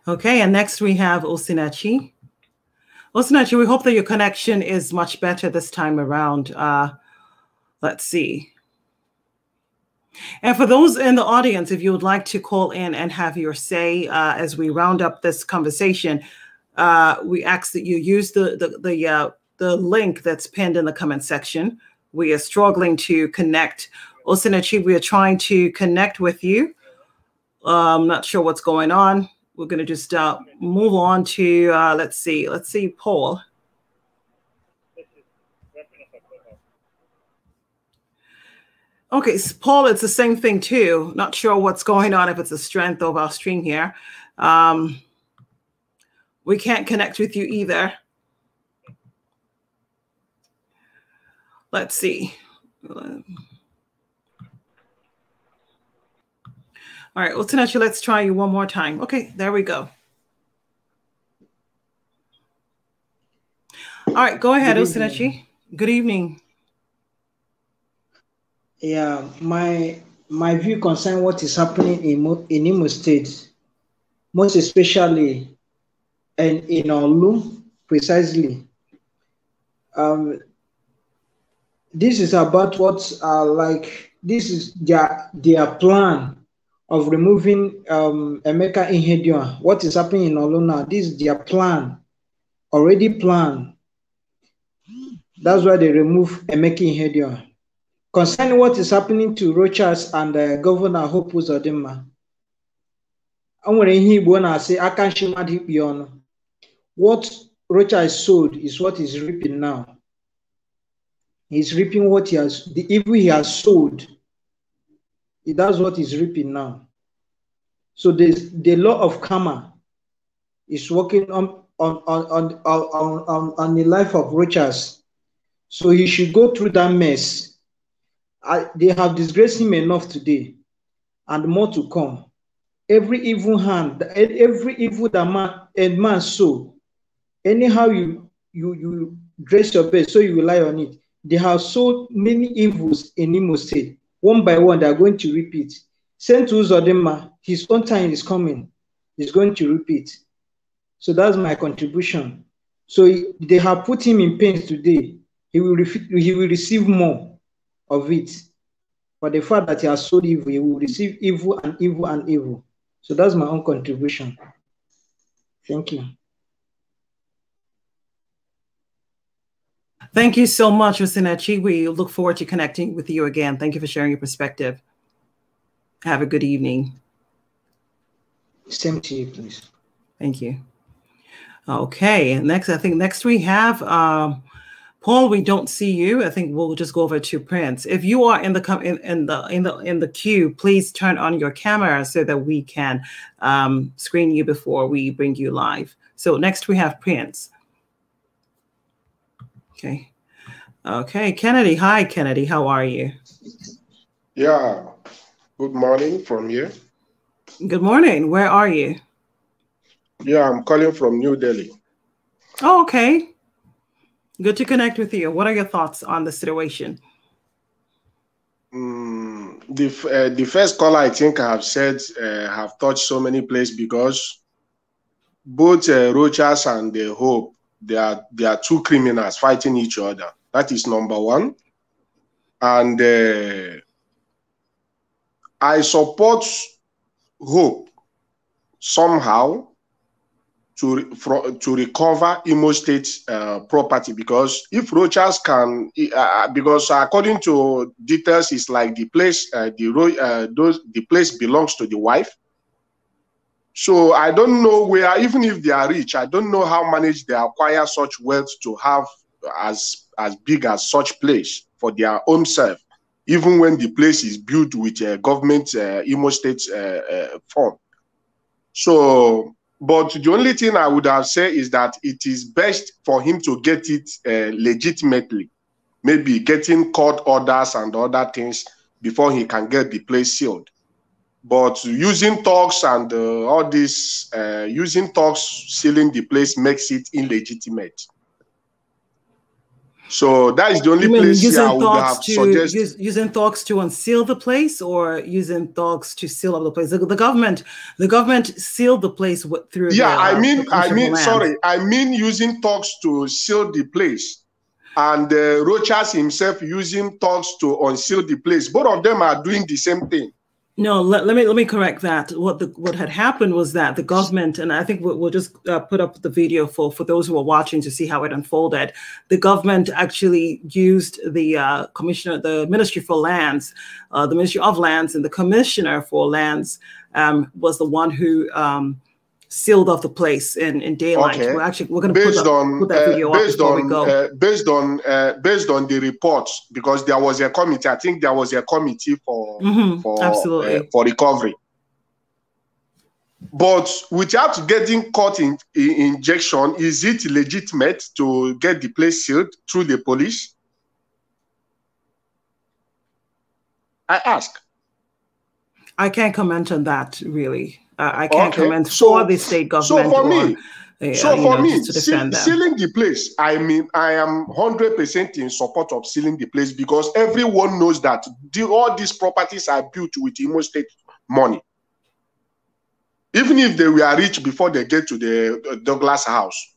Okay, and next we have Osinachi. Osinachi, we hope that your connection is much better this time around. Uh, let's see. And for those in the audience, if you would like to call in and have your say uh, as we round up this conversation, uh, we ask that you use the the the, uh, the link that's pinned in the comment section. We are struggling to connect. Osinachi, we are trying to connect with you. I'm um, not sure what's going on we're going to just uh, move on to, uh, let's see, let's see, Paul. Okay, Paul, it's the same thing too. Not sure what's going on, if it's the strength of our stream here. Um, we can't connect with you either. Let's see. All right, Utanachi, let's try you one more time. Okay, there we go. All right, go ahead, Osinachi. Good evening. Yeah, my my view concern what is happening in in Imo State, most especially and in Orlu, precisely. Um, this is about what uh, like this is their their plan of removing um, Emeka Ihedioha, what is happening in Oluna, this is their plan, already planned. That's why they remove Emeka Ihedioha. Concerning what is happening to Rochas and uh, Governor Hope o nwere ihe Igbo na-asị aka nshi mmadụ ikpe ọnụ. What Rochas sowed is what he's reaping now. He's reaping what he has, the evil he has sowed that's what he's reaping now. So the, the law of karma is working on on on on on, on, the life of Rochas. So he should go through that mess. I, they have disgraced him enough today, and more to come. Every evil hand, every evil that man and man sow, anyhow you you you dress your best, so you rely on it. They have so many evils in Imo State one by one, they are going to repeat. Send to Uzodinma, his own time is coming. He's going to repeat. So that's my contribution. So they have put him in pain today. He will, he will receive more of it. For the fact that he has sold evil, he will receive evil and evil and evil. So that's my own contribution. Thank you. Thank you so much, Osinachi. We look forward to connecting with you again. Thank you for sharing your perspective. Have a good evening. Same to you, please. Thank you. Okay, next, I think next we have um, Paul. We don't see you. I think we'll just go over to Prince. If you are in the in, in the in the in the queue, please turn on your camera so that we can um, screen you before we bring you live. So next we have Prince. Okay. Okay, Kennedy. Hi, Kennedy. How are you? Yeah. Good morning from here. Good morning. Where are you? Yeah, I'm calling from New Delhi. Oh, okay. Good to connect with you. What are your thoughts on the situation? Mm, the uh, the first caller I think I have said uh, have touched so many places because both uh, Rochas and the Hope they are they are two criminals fighting each other. That is number one. And uh, I support hope somehow to for, to recover Imo State uh, property because if Rochas can, uh, because according to details, it's like the place uh, the uh, those the place belongs to the wife. So I don't know where, even if they are rich, I don't know how managed they acquire such wealth to have as as big as such place for their own self, even when the place is built with a government uh, Imo State uh, uh, fund. So but the only thing I would have said is that it is best for him to get it uh, legitimately, maybe getting court orders and other things before he can get the place sealed. But using talks and uh, all this, uh, using talks sealing the place makes it illegitimate. So that is the only place using I would have to, suggested. use- using thugs to unseal the place or using talks to seal up the place? The, the government, the government sealed the place through. Yeah, I uh, mean, I mean, Land. sorry, I mean using talks to seal the place, and uh, Rochas himself using talks to unseal the place. Both of them are doing the same thing. No, let, let me let me correct that. What the what had happened was that the government, and I think we'll, we'll just uh, put up the video for for those who are watching to see how it unfolded. The government actually used the uh, commissioner, the Ministry for Lands, uh, the Ministry of Lands, and the Commissioner for Lands um, was the one who um, sealed off the place in in daylight. Okay. We're actually we're going to put, on put that uh, video up based before we on go. uh, based on uh, based on the reports, because there was a committee. I think there was a committee for Mhm, for absolutely. uh, for recovery. But without getting caught in, in injection, is it legitimate to get the place sealed through the police? I ask. I can't comment on that really. Uh, I can't Okay, comment so- for the state government. So for or, me, uh, so for know, me, seal- sealing the place, I mean, I am hundred percent in support of sealing the place because everyone knows that the, all these properties are built with Imo State money. Even if they were rich before they get to the uh, Douglas House,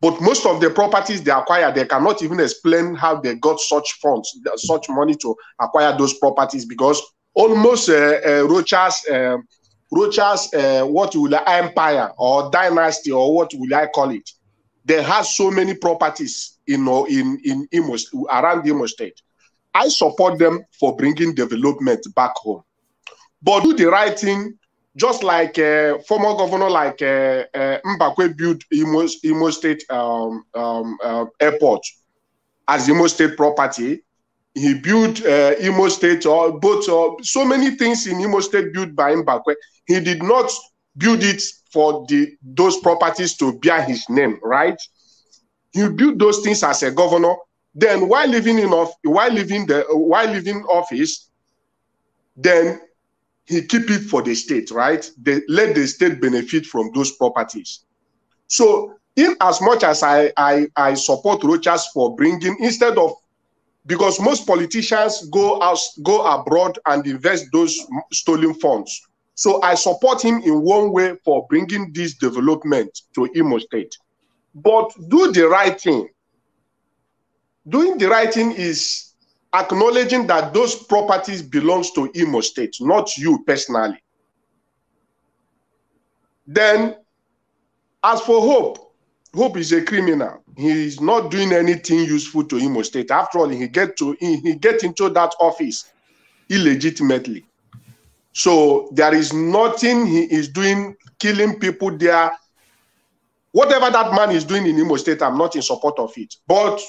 but most of the properties they acquire, they cannot even explain how they got such funds, such money to acquire those properties because almost uh, uh, Rochas, uh, Rochas, uh, what will I, empire or dynasty or what will I call it? They have so many properties in in in Imo, around Imo State. I support them for bringing development back home, but do the right thing. Just like uh, former governor like uh, uh, Mbakwe built Imo, Imo State um, um, uh, airport as Imo State property, he built uh, Imo State or both uh, so many things in Imo State built by Mbakwe. He did not build it for the those properties to bear his name, right? He built those things as a governor. Then while living in off, while living the while living office, then he keep it for the state, right? They let the state benefit from those properties. So, in as much as I I, I support Rochas for bringing instead of because most politicians go out go abroad and invest those stolen funds. So I support him in one way for bringing this development to Imo State. But do the right thing. Doing the right thing is acknowledging that those properties belongs to Imo State, not you personally. Then, as for Hope, Hope is a criminal. He is not doing anything useful to Imo State. After all, he get to he, get into that office illegitimately. So there is nothing he is doing, killing people there. Whatever that man is doing in Imo State, I'm not in support of it. But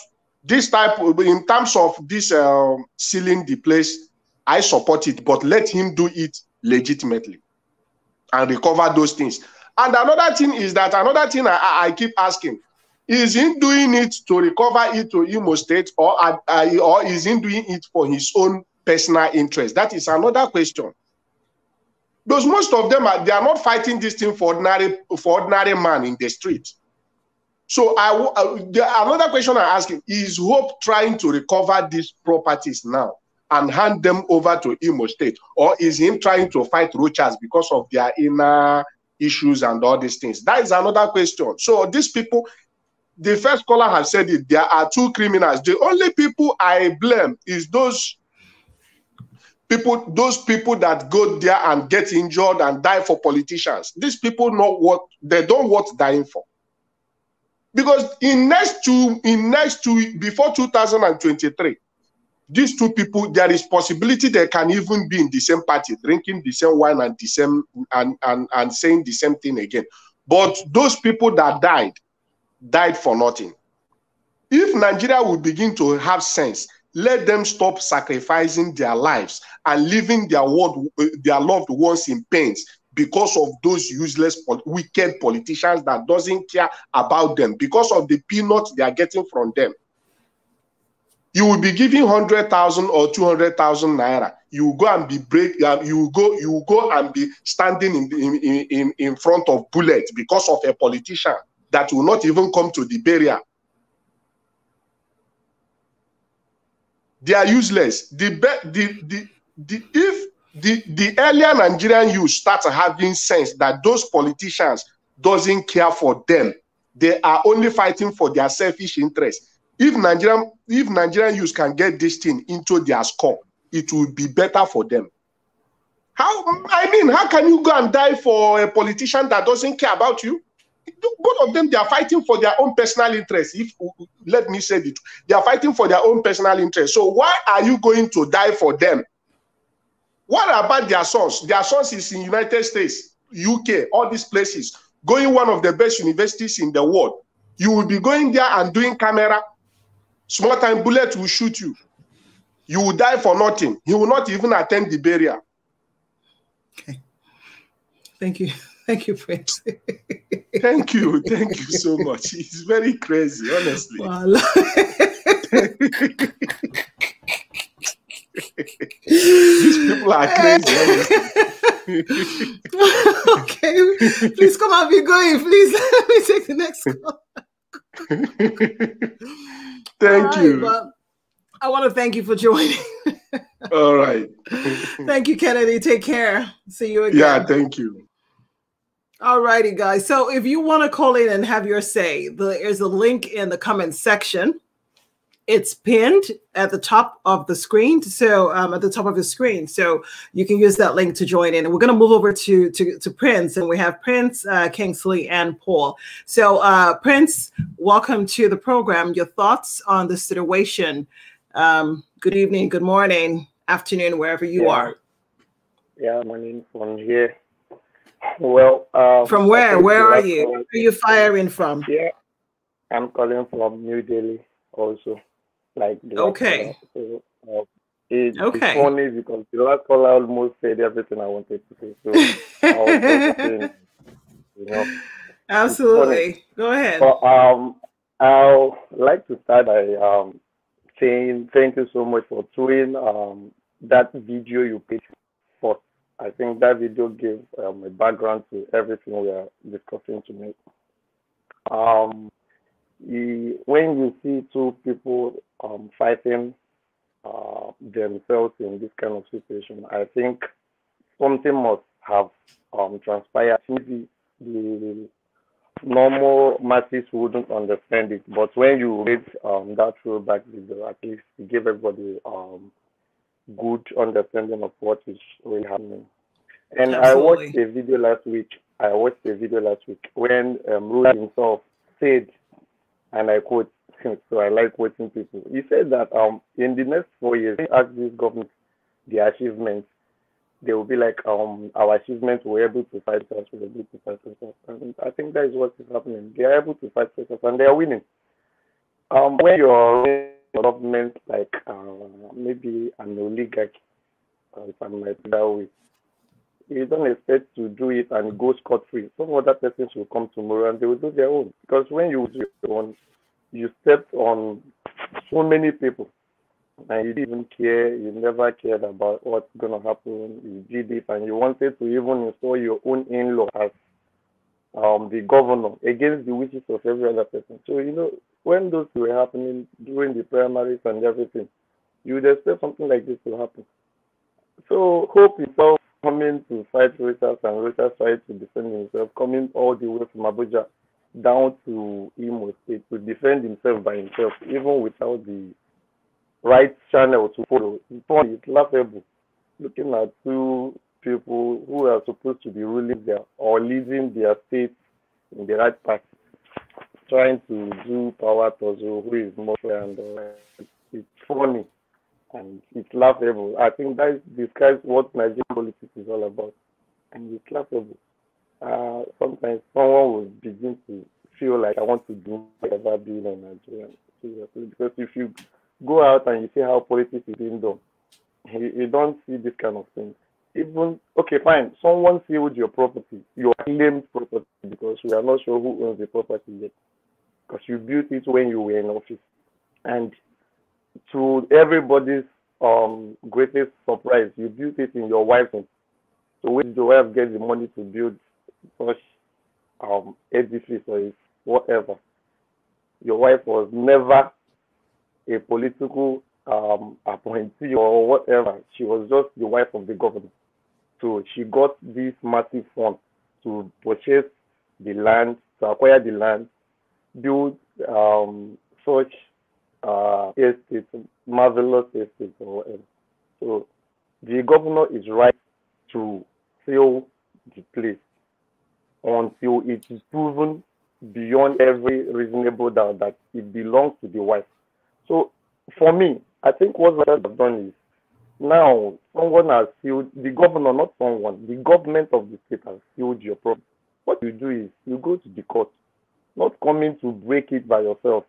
this type, in terms of this uh, sealing the place, I support it. But let him do it legitimately and recover those things. And another thing is that another thing I- I keep asking is he doing it to recover it to Imo State or, uh, or is he doing it for his own personal interest? That is another question. Because most of them are they are not fighting this thing for ordinary for ordinary man in the street. So I uh, the, another question I ask him is Hope trying to recover these properties now and hand them over to Imo State, or is him trying to fight Rochas because of their inner issues and all these things? That is another question. So these people, the first caller has said it. There are two criminals. The only people I blame is those people, those people that go there and get injured and die for politicians, these people know what they don't want dying for. Because in next two, in next two, before 2023, these two people, there is possibility they can even be in the same party, drinking the same wine and the same and, and, and saying the same thing again. But those people that died, died for nothing. If Nigeria will begin to have sense, let them stop sacrificing their lives and leaving their world, their loved ones in pains because of those useless, wicked politicians that doesn't care about them because of the peanuts they are getting from them. You will be giving hundred thousand or two hundred thousand naira. You will go and be break. Uh, you will go. You will go and be standing in, in in in front of bullets because of a politician that will not even come to the barrier. They are useless. The, the, the, the, if the, the earlier Nigerian youth start having sense that those politicians doesn't care for them, they are only fighting for their selfish interest. If Nigerian, if Nigerian youth can get this thing into their score, it will be better for them. How I mean, how can you go and die for a politician that doesn't care about you? Both of them they are fighting for their own personal interest if let me say it. They are fighting for their own personal interest. So why are you going to die for them? What about their sons? Their sons is in united states uk all these places going one of the best universities in the world. You will be going there and doing camera. Small time bullet will shoot you. You will die for nothing. He will not even attend the burial. Okay. Thank you Thank you, Prince. <laughs> thank you. Thank you so much. It's very crazy, honestly. Wow. These people are crazy. <laughs> okay, please come on, be going. Please <laughs> let me take the next call. thank right, you. I want to thank you for joining. All right. thank you, Kennedy. Take care. See you again. Yeah, thank you. All righty, guys. So if you want to call in and have your say, there's a link in the comment section. It's pinned at the top of the screen. So um, at the top of the screen. So you can use that link to join in. And we're going to move over to, to, to Prince. And we have Prince, uh, Kingsley, and Paul. So uh, Prince, welcome to the program. Your thoughts on the situation. Um, good evening, good morning, afternoon, wherever you yeah. are. Yeah, morning from here. Well, um, from where? Where are you? Where are you firing from? Yeah, I'm calling from New Delhi also. Like okay. So, uh, it, okay. It's funny because the last caller almost said everything I wanted to say. So I was <laughs> saying, you know. Absolutely. Go ahead. But, um, I'd like to start by um, saying thank you so much for doing um, that video you pitched for I think that video gave um, a background to everything we are discussing tonight. Um, he, when you see two people um, fighting uh, themselves in this kind of situation, I think something must have um, transpired. Maybe the normal masses wouldn't understand it, but when you read um, that throwback video, at least it gave everybody um, good understanding of what is really happening. And Absolutely. I watched a video last week. I watched a video last week when um, Rudy himself said, and I quote, <laughs> so I like quoting people. He said that um in the next four years, ask this government the achievements, they will be like um our achievements were able to fight us, we were able to fight us, and I think that is what is happening. They are able to fight us, and they are winning. Um, when you're government like uh, maybe an oligarchy, uh, if I might that way, you don't expect to do it and go scot free. Some other persons will come tomorrow and they will do their own. Because when you do your own, you stepped on so many people and you didn't care, you never cared about what's going to happen. You did it and you wanted to even install your own in law as um, the governor against the wishes of every other person. So, you know, when those were happening during the primaries and everything, you would expect something like this to happen. So, hope is coming to fight Rochas and Rochas trying to defend himself, coming all the way from Abuja down to Imo State to defend himself by himself, even without the right channel to follow. It's laughable. looking at two people who are supposed to be ruling their or leading their state in the right path, trying to do power tussle, who is more and uh, it's funny and it's laughable. I think that describes what Nigerian politics is all about, and it's laughable. Uh, sometimes someone will begin to feel like I want to do whatever being a Nigerian seriously because if you go out and you see how politics is being done, you, you don't see this kind of thing. Even okay, fine. Someone sealed your property, your claimed property, because we are not sure who owns the property yet, because you built it when you were in office, and to everybody's um greatest surprise, you built it in your wife's name. So where did your wife get the money to build such um edifice or whatever? Your wife was never a political um appointee or whatever. She was just the wife of the governor. So she got this massive fund to purchase the land, to acquire the land, build um such uh marvelous estates. So the governor is right to seal the place until it is proven beyond every reasonable doubt that it belongs to the wife. So for me, I think what we have done is now someone has sealed the governor, not someone, the government of the state has sealed your problem. What you do is you go to the court, not coming to break it by yourself.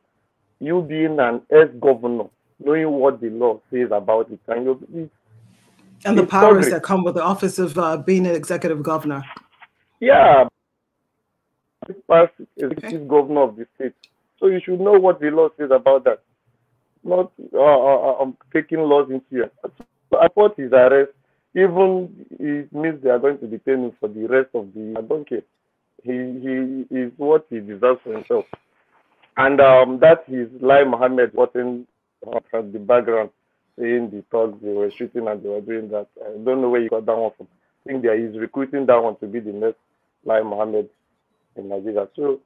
You being an ex-governor, knowing what the law says about it, and you it's, And the powers that come with the office of uh, being an executive governor. Yeah, past executive governor of the state. So you should know what the law says about that. Not uh, uh, uh, um, taking laws into your. So I thought his arrest, even it means they are going to detain him for the rest of the. I don't care. He he is what he deserves for himself. And um, that is Lai Mohammed watching uh, from the background saying the thugs they were shooting and they were doing that. I don't know where he got that one from. I think there is recruiting that one to be the next Lai Mohammed in Nigeria. So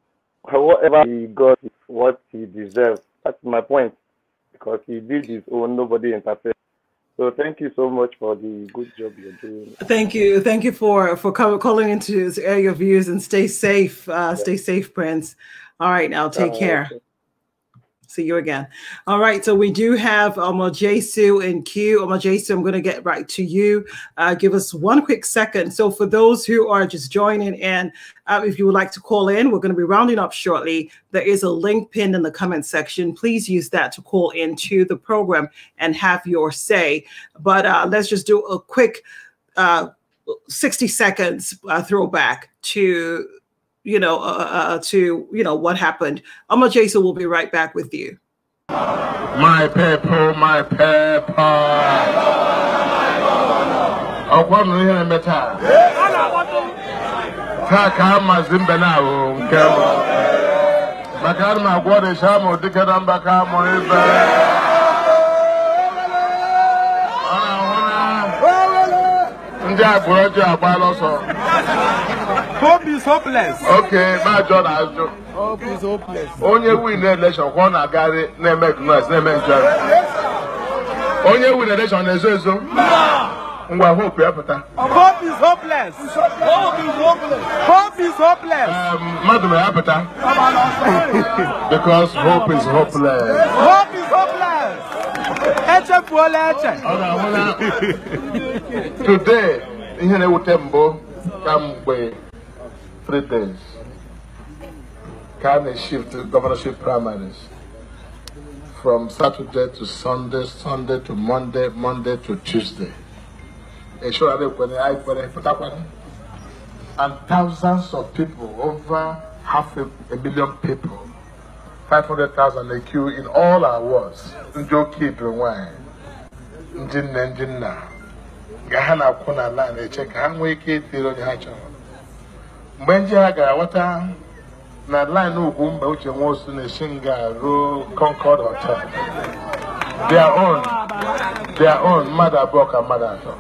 whatever he got is what he deserves. That's my point. Because he did his own, nobody interfered. So thank you so much for the good job you're doing. Thank you, thank you for for calling into to air your views and stay safe. Uh, Stay safe, Prince. All right, now take Uh, care. See you again. All right, so we do have Omojesu in queue. Omojesu, I'm going to get right to you. Uh, give us one quick second. So for those who are just joining in, uh, if you would like to call in, we're going to be rounding up shortly. There is a link pinned in the comment section. Please use that to call into the program and have your say. But uh, let's just do a quick uh, 60 seconds uh, throwback to you know uh, uh, to you know what happened. Amma Jason will be right back with you. My people, my people. Taa. Ka maazị mbe na-ahụ nke mbụ. Maka ana m agwa ọdịsha ma dike na mba ka mụ ibe. Ọ na-ahụ na ndị agbụrụ ọjọọ agbaala ọsọ. Hope is hopeless. Oke, na-ajọ na-ajụ. Hope is hopeless. onye win election kwa ọ na-agagharị na-eme ignorance na-eme njem onye win election na-ezo ezo ngwa hope ya pụta Hope is hopeless. Hope is hopeless. Hope is hopeless. mmadụ ma ya pụta <laughs> because hope is hopeless Hope is hopeless. Echefuola eche. today ihe na-ewute mbụ kamgbe three days ka a na-shift governorship primaries. From Saturday to Sunday, Sunday to Monday, Monday to Tuesday. And thousands of people, over half a, a million people, 500,000 they queue in all our wards. Njoki Ibrahim, Njinna Njinna, ga ha na-akwụ na ala na-eche ka ha nwee ike itiri onye ha chọrọ. Mgbe nje ha gara ghọta na line ugwu mba uche nwosu na-esi nga ruo Concord Hotel. Their own, mmadụ abụọ ka mmadụ atọ.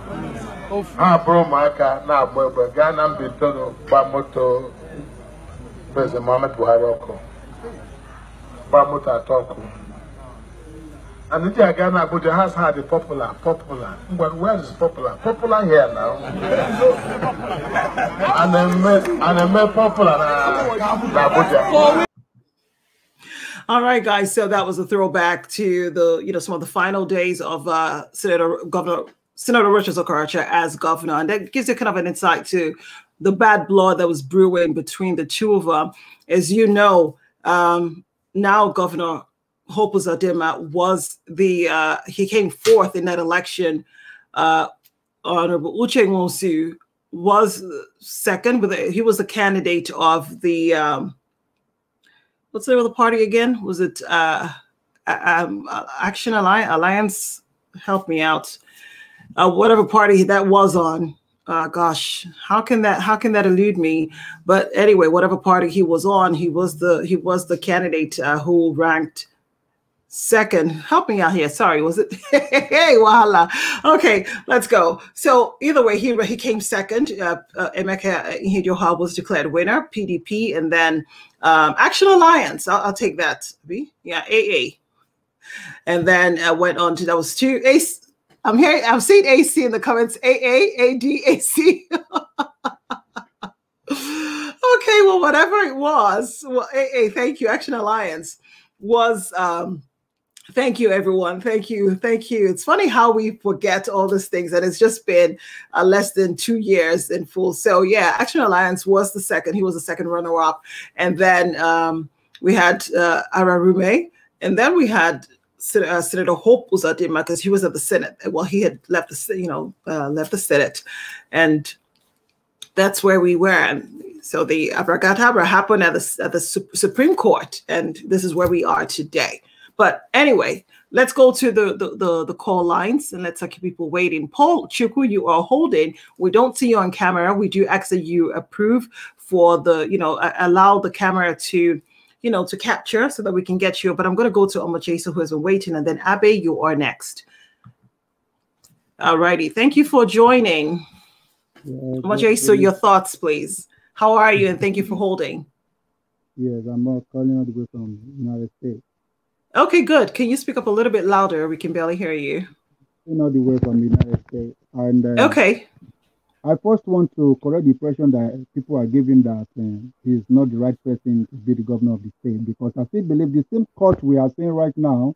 Ha bụrụ ụmụaka na-agba egbe gaa na Mbitoro gba moto President Muhammad Buhari ọkụ. Gba moto atọ ọkụ. And the again Abuja has had a popular, popular. But where is popular? Popular here now. <laughs> and then and then more popular Abuja. All right, guys. So that was a throwback to the, you know, some of the final days of uh, Senator Governor Senator Rochas Okorocha as governor, and that gives you kind of an insight to the bad blood that was brewing between the two of them. As you know, um, now Governor Hope Uzodinma was the uh, he came fourth in that election. Uh, Honorable Uche Nwosu was second, but he was the candidate of the um, what's the the party again? Was it uh, um, Action Alliance? Help me out. Uh, whatever party that was on. Uh, gosh, how can that how can that elude me? But anyway, whatever party he was on, he was the he was the candidate uh, who ranked second. Help me out here. Sorry, was it? <laughs> hey, voila. Okay, let's go. So either way, he he came second. Uh, uh, Emeka Ihedioha was declared winner. PDP, and then um, Action Alliance. I'll, I'll take that. B. Yeah, AA. And then uh, went on to that was two. Ace. I'm hearing. I'm seeing AC in the comments. AA, AD, AC. <laughs> okay, well, whatever it was, well, AA. Thank you. Action Alliance was. um Thank you, everyone. Thank you. Thank you. It's funny how we forget all these things, and it's just been uh, less than two years in full. So, yeah, Action Alliance was the second. He was the second runner up. And then um, we had uh, Ararume, and then we had uh, Senator Hope was Uzodinma because he was at the Senate. Well, he had left the, you know, uh, left the Senate. And that's where we were. And so the abracadabra happened at the, at the Supreme Court, and this is where we are today. But anyway, let's go to the, the, the, the call lines and let's keep people waiting. Paul Chuku, you are holding. We don't see you on camera. We do ask that you approve for the, you know, allow the camera to, you know, to capture so that we can get you. But I'm going to go to Omojesu who has been waiting. And then Abe, you are next. All righty. Thank you for joining. Yeah, Omojesu, your thoughts, please. How are you? And thank you for holding. Yes, I'm calling all the way from United States. Okay, good. Can you speak up a little bit louder? We can barely hear you. You know the way from the United States. And uh, okay. I first want to correct the impression that people are giving that uh, he's not the right person to be the governor of the state because I still believe the same court we are saying right now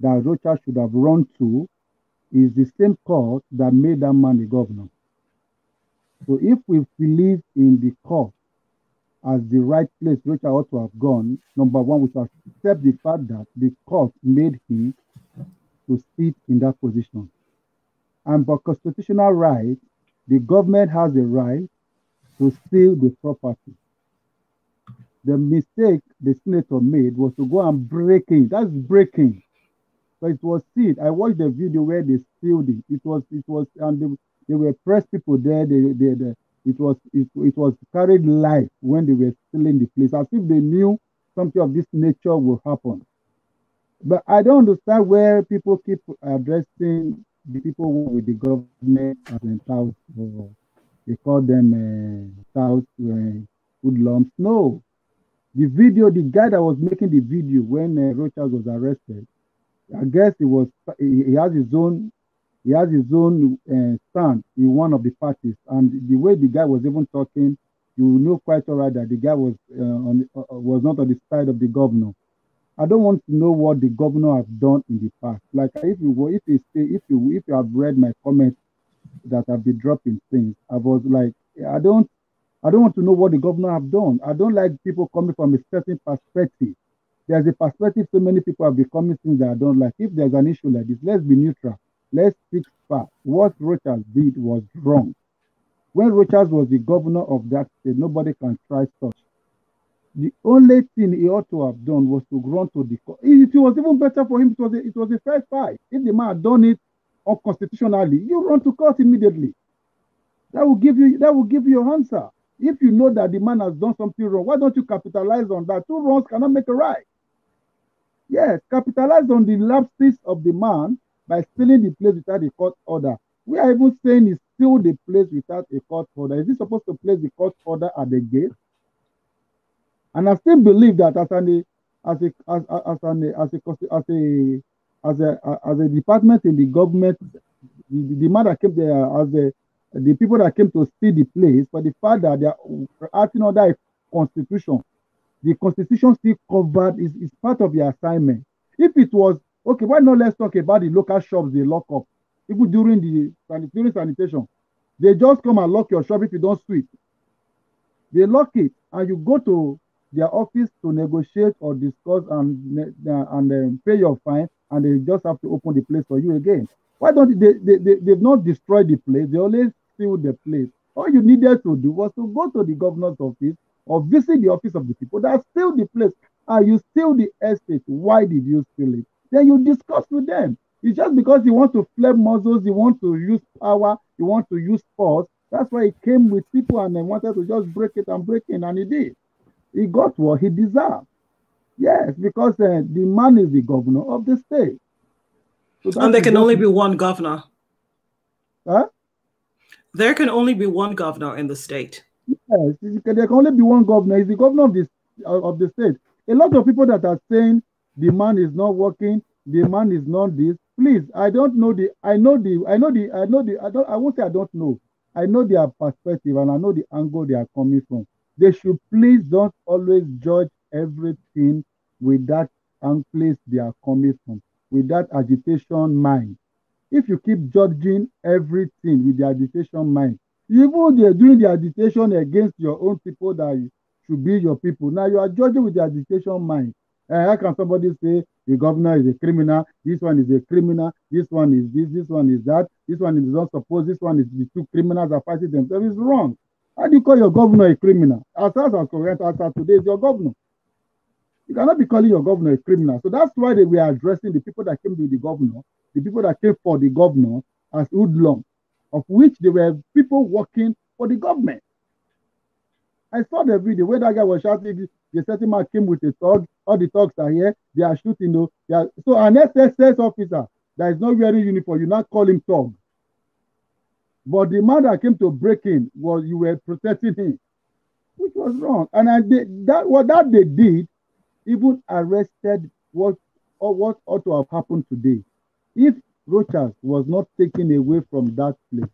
that Rocha should have run to is the same court that made that man the governor. So if we believe in the court as the right place which I ought to have gone, number one, we should accept the fact that the court made him to sit in that position. And by constitutional right, the government has a right to steal the property. The mistake the senator made was to go and break it. That's breaking. So it was sealed. I watched the video where they sealed it. It was, it was, and they, they were press people there. They, they, they, it was it, it was carried live when they were still in the place, as if they knew something of this nature will happen. But I don't understand where people keep addressing the people with the government as in South, or they call them uh, South uh. No, the video, the guy that was making the video when uh, Rochas was arrested, I guess he was he has his own he has his own uh, stand in one of the parties. And the way the guy was even talking, you know quite all right that the guy was uh, on, uh, was not on the side of the governor. I don't want to know what the governor has done in the past. Like if you if you say if you if you have read my comments that I've been dropping things, I was like I don't I don't want to know what the governor have done. I don't like people coming from a certain perspective. There's a perspective so many people have become things that I don't like. If there's an issue like this, let's be neutral. Let's fix facts. What Rochas did was wrong. When Rochas was the governor of that state, nobody can try such. The only thing he ought to have done was to run to the court. It was even better for him. It was a, it was a fair fight. If the man had done it unconstitutionally, you run to court immediately. That will give you that will give you your answer. If you know that the man has done something wrong, why don't you capitalize on that? Two wrongs cannot make a right. Yes, capitalize on the lapses of the man by stealing the place without a court order. We are even saying he steal the place without a court order. Is he supposed to place the court order at the gate? And I still believe that as an as a as, as an as a as a as a as a department in the government, the, the man that came there as a the people that came to see the place, for the fact that they are acting under a constitution, the constitution still covered is, is part of the assignment. If it was okay, why not let's talk about the local shops they lock up, even during the during sanitation. They just come and lock your shop if you don't sweep. They lock it, and you go to their office to negotiate or discuss and and um, pay your fine, and they just have to open the place for you again. Why don't they, they, they they've not destroyed the place? They always steal the place. All you needed to do was to go to the governor's office or visit the office of the people that steal the place. And you steal the estate. Why did you steal it? Then you discuss with them. It's just because you want to flip muscles, you want to use power, you want to use force. That's why he came with people and then wanted to just break it and break in, and he did. He got what he deserved. Yes, because uh, the man is the governor of the state. So and there can only be one governor. Huh? There can only be one governor in the state. Yes, there can only be one governor. He's the governor of this of the state. A lot of people that are saying the man is not working, the man is not this. Please, I don't know the. I know the. I know the. I know the. I don't. I won't say I don't know. I know their perspective and I know the angle they are coming from. They should please don't always judge everything with that place they are coming from, with that agitation mind. If you keep judging everything with the agitation mind, even they're doing the agitation against your own people that should be your people. Now you are judging with the agitation mind. Uh, how can somebody say the governor is a criminal, this one is a criminal, this one is this, this one is that, this one is not supposed, this one is the two criminals are fighting themselves. It's wrong. How do you call your governor a criminal? As far as correct as today is your governor. You cannot be calling your governor a criminal. So that's why they were addressing the people that came to the governor, the people that came for the governor as hoodlums, of which there were people working for the government. I saw the video where that guy was shouting, the certain man came with a thug, all the thugs are here, they are shooting. Though. They are, so an SSS officer that is not wearing uniform, you not call him thug. But the man that came to break in was you were protecting him, which was wrong. And I did that what that they did, even arrested what or what ought to have happened today. If Rochas was not taken away from that place,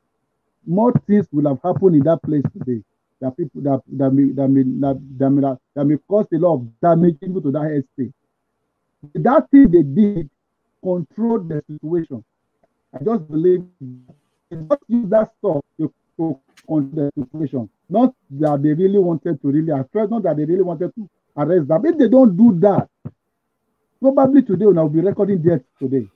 more things will have happened in that place today that people that that may that may that, that may, that may cause a lot of damage to that estate. That thing they did controlled the situation. I just believe they just use that stuff to, to control the situation. Not that they really wanted to really affect, not that they really wanted to arrest them. If they don't do that, probably today we'll be recording death today.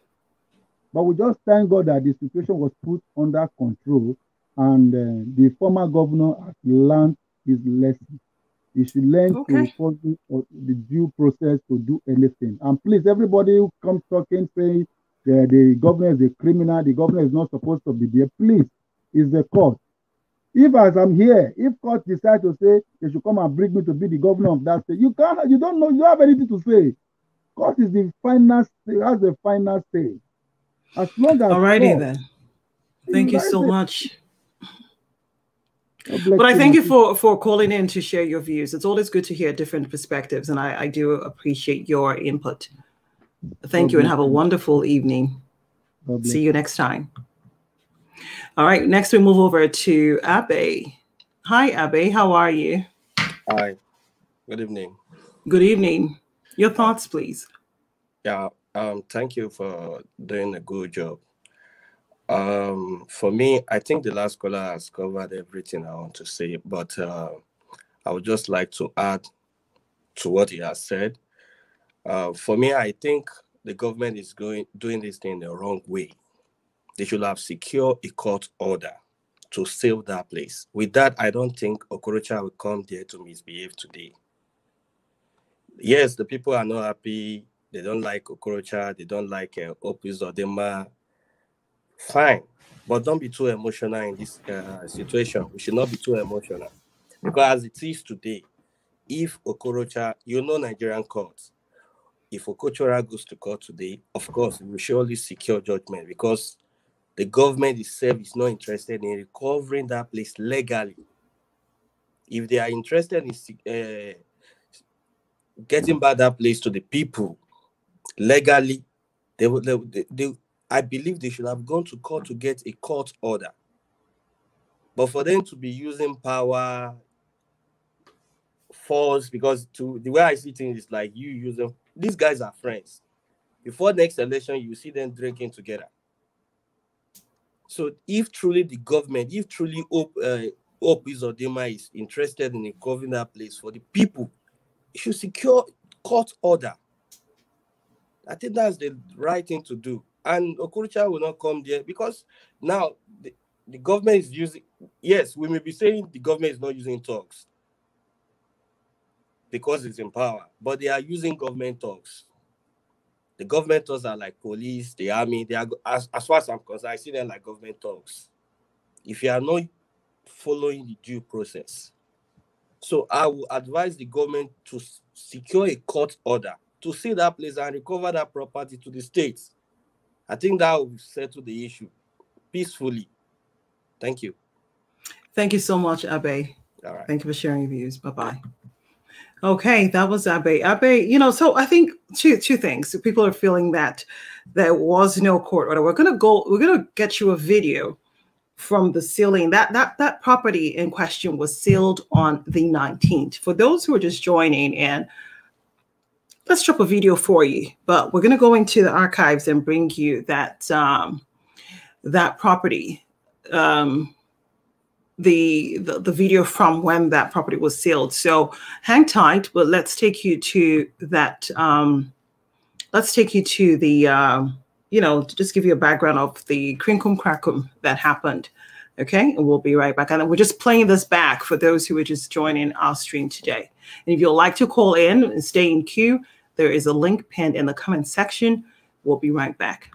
But we just thank God that the situation was put under control and uh, the former governor has learned his lesson. He should learn okay. to follow the due process to do anything. And please, everybody who comes talking saying uh, the governor is a criminal, the governor is not supposed to be there, please, is the court. If as I'm here, if court decide to say they should come and bring me to be the governor of that state, you can't, you don't know, you have anything to say. Court is the final, has the final say. As long as Alrighty court, then. Thank you so much. But I thank you for for calling in to share your views. It's always good to hear different perspectives, and I, I do appreciate your input. Thank you, and have a wonderful evening. See you next time. All right, next we move over to Abe. Hi, Abe. How are you? Hi. Good evening. Good evening. Your thoughts, please. Yeah. Um. Thank you for doing a good job. Um, for me, I think the last caller has covered everything I want to say, but uh, I would just like to add to what he has said. Uh, for me, I think the government is going doing this thing the wrong way. They should have secured a court order to save that place. With that, I don't think Okorocha will come there to misbehave today. Yes, the people are not happy. They don't like Okorocha. They don't like uh, Hope Uzodinma fine, but don't be too emotional in this uh, situation. We should not be too emotional because as it is today, if Okorocha, you know Nigerian courts, if Okorocha goes to court today, of course, we will surely secure judgment because the government itself is not interested in recovering that place legally. If they are interested in uh, getting back that place to the people legally, They would, they, they, they, I believe they should have gone to court to get a court order. But for them to be using power, force, because to the way I see things is like you use them. These guys are friends. Before next election, you see them drinking together. So if truly the government, if truly Hope, uh, Hope is interested in recovering that place for the people, it should secure court order. I think that's the right thing to do. And Okorocha will not come there because now the, the government is using, yes, we may be saying the government is not using talks because it's in power, but they are using government talks. The government talks are like police, the army, they are, as, as far as I'm concerned, I see them like government talks. If you are not following the due process, so I will advise the government to secure a court order to see that place and recover that property to the states. I think that will settle the issue peacefully. Thank you. Thank you so much, Abe. All right. Thank you for sharing your views. Bye bye. Okay, that was Abe. Abe, you know, so I think two two things. People are feeling that there was no court order. We're gonna go. We're gonna get you a video from the sealing. That that that property in question was sealed on the 19th. For those who are just joining in, let's drop a video for you. But we're gonna go into the archives and bring you that um, that property. Um, the, the the video from when that property was sealed. So hang tight, but let's take you to that. Um, let's take you to the um, you know to just give you a background of the crinkum crackum that happened. Okay, and we'll be right back. And we're just playing this back for those who are just joining our stream today. And if you'd like to call in and stay in queue, there is a link pinned in the comment section. We'll be right back.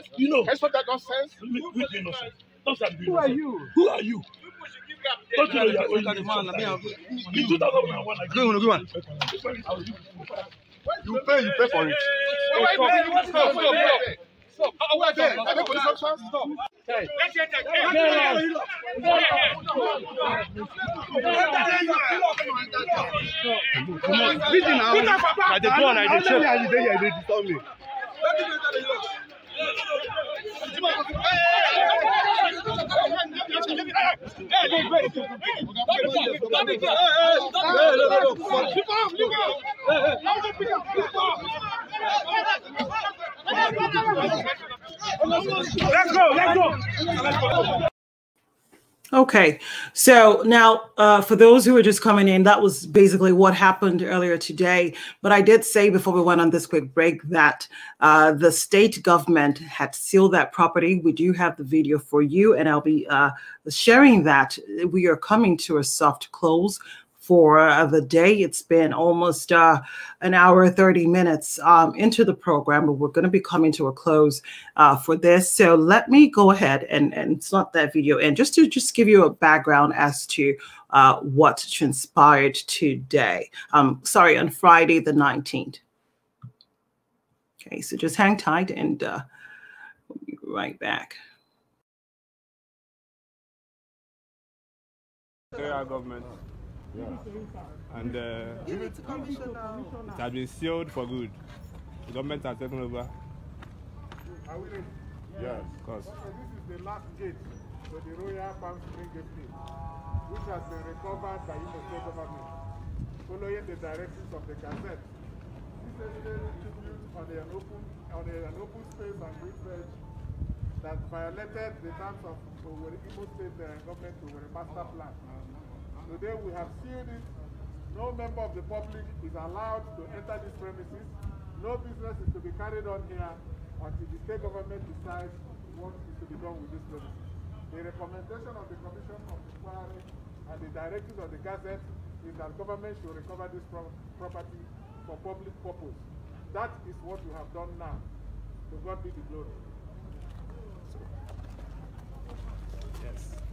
Nonsense? You know. You stop that nonsense? Which innocent? Nonsense. Who are you? Who are you? Don't you know you're only the man, In 2001, I one. You pay, you pay for it. Wait, Stop, wait, wait, stop, stop, stop. Stop. Oh, wait, there. Are there police officers? Stop. Come on, busy now. I dey go on, I check. I here, they disturb me. Let's go, let's go. Okay, so now uh, for those who are just coming in, that was basically what happened earlier today. But I did say before we went on this quick break that uh, the state government had sealed that property. We do have the video for you, and I'll be uh, sharing that. We are coming to a soft close for uh, the day. It's been almost uh, an hour, 30 minutes um, into the program, but we're going to be coming to a close uh, for this. So let me go ahead and, and slot that video in just to just give you a background as to uh, what transpired today. Um, sorry, on Friday the 19th. Okay, so just hang tight and uh, we'll be right back. Government. Yeah. And uh, it has been sealed for good. The government has taken over. Are we ready? Yes, of course. Okay, this is the last gate to the Royal Palm Spring Gate, which has been recovered by Imo State government, following the directives of the Gazette. This evidence tribute on an open, on an open space and green that violated the terms of the Imo State uh, government Owerri master plan. Today we have sealed it. No member of the public is allowed to enter these premises. No business is to be carried on here until the state government decides what is to be done with this premises. The recommendation of the Commission of Inquiry and the directives of the Gazette is that government should recover this pro property for public purpose. That is what we have done now. To God be the glory. Yes.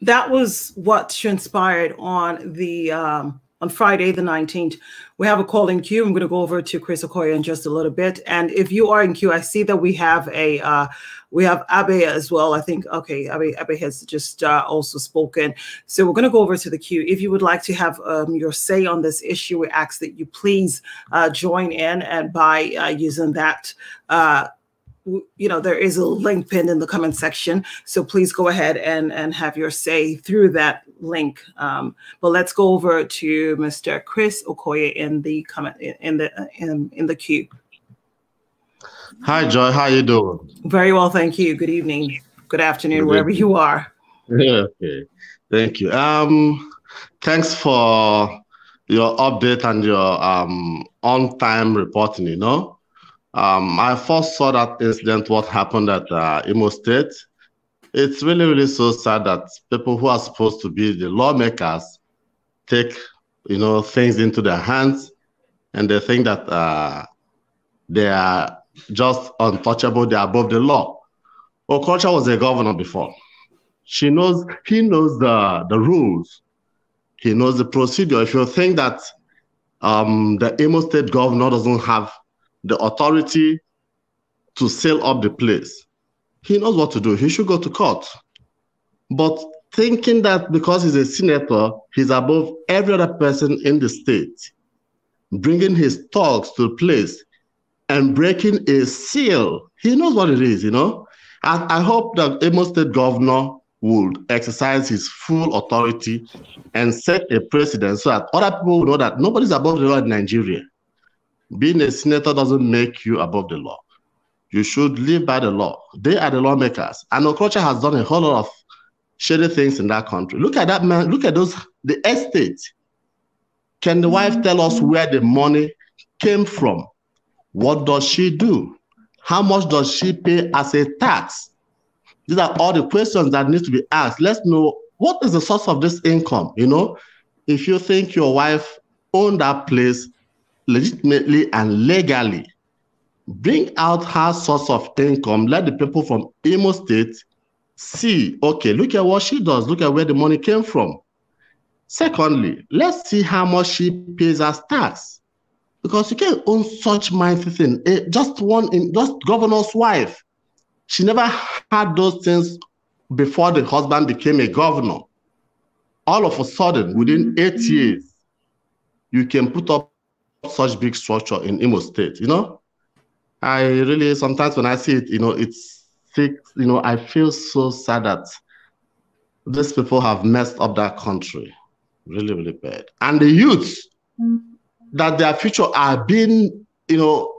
That was what transpired on the um, on Friday the 19th. We have a call in queue. I'm going to go over to Chris Okoye in just a little bit. And if you are in queue, I see that we have a uh, we have Abe as well. I think okay, Abe, Abe has just uh, also spoken. So we're going to go over to the queue. If you would like to have um, your say on this issue, we ask that you please uh, join in and by uh, using that uh, you know, there is a link pinned in the comment section. So please go ahead and, and have your say through that link. Um, but let's go over to Mr. Chris Okoye in the comment in the in, in the queue. Hi, Joy. How you doing? Very well, thank you. Good evening. Good afternoon, Good wherever evening. you are. Yeah, <laughs> okay. Thank you. Um, thanks for your update and your um on-time reporting. You know, um, I first saw that incident, what happened at uh, Imo State. It's really, really so sad that people who are supposed to be the lawmakers take, you know, things into their hands, and they think that uh, they are just untouchable. They are above the law. Okorocha was a governor before. She knows. He knows the the rules. He knows the procedure. If you think that um, the Imo State governor doesn't have the authority to seal up the place. He knows what to do. He should go to court. But thinking that because he's a senator, he's above every other person in the state, bringing his talks to the place and breaking a seal, he knows what it is, you know? And I hope that Imo State governor would exercise his full authority and set a precedent so that other people know that nobody's above the law in Nigeria. Being a senator doesn't make you above the law. You should live by the law. They are the lawmakers. And Okorocha has done a whole lot of shady things in that country. Look at that man. Look at those, the estate. Can the wife tell us where the money came from? What does she do? How much does she pay as a tax? These are all the questions that need to be asked. Let's know what is the source of this income. You know, if you think your wife owned that place, legitimately and legally. Bring out her source of income. Let the people from Imo State see, okay, look at what she does. Look at where the money came from. Secondly, let's see how much she pays as tax. Because you can't own such mighty thing. Eh, just one, in, just governor's wife. She never had those things before the husband became a governor. All of a sudden, within eight years, you can put up such big structure in Imo State, you know? I really, sometimes when I see it, you know, it's sick, you know, I feel so sad that these people have messed up that country really, really bad. And the youth that their future are being, you know,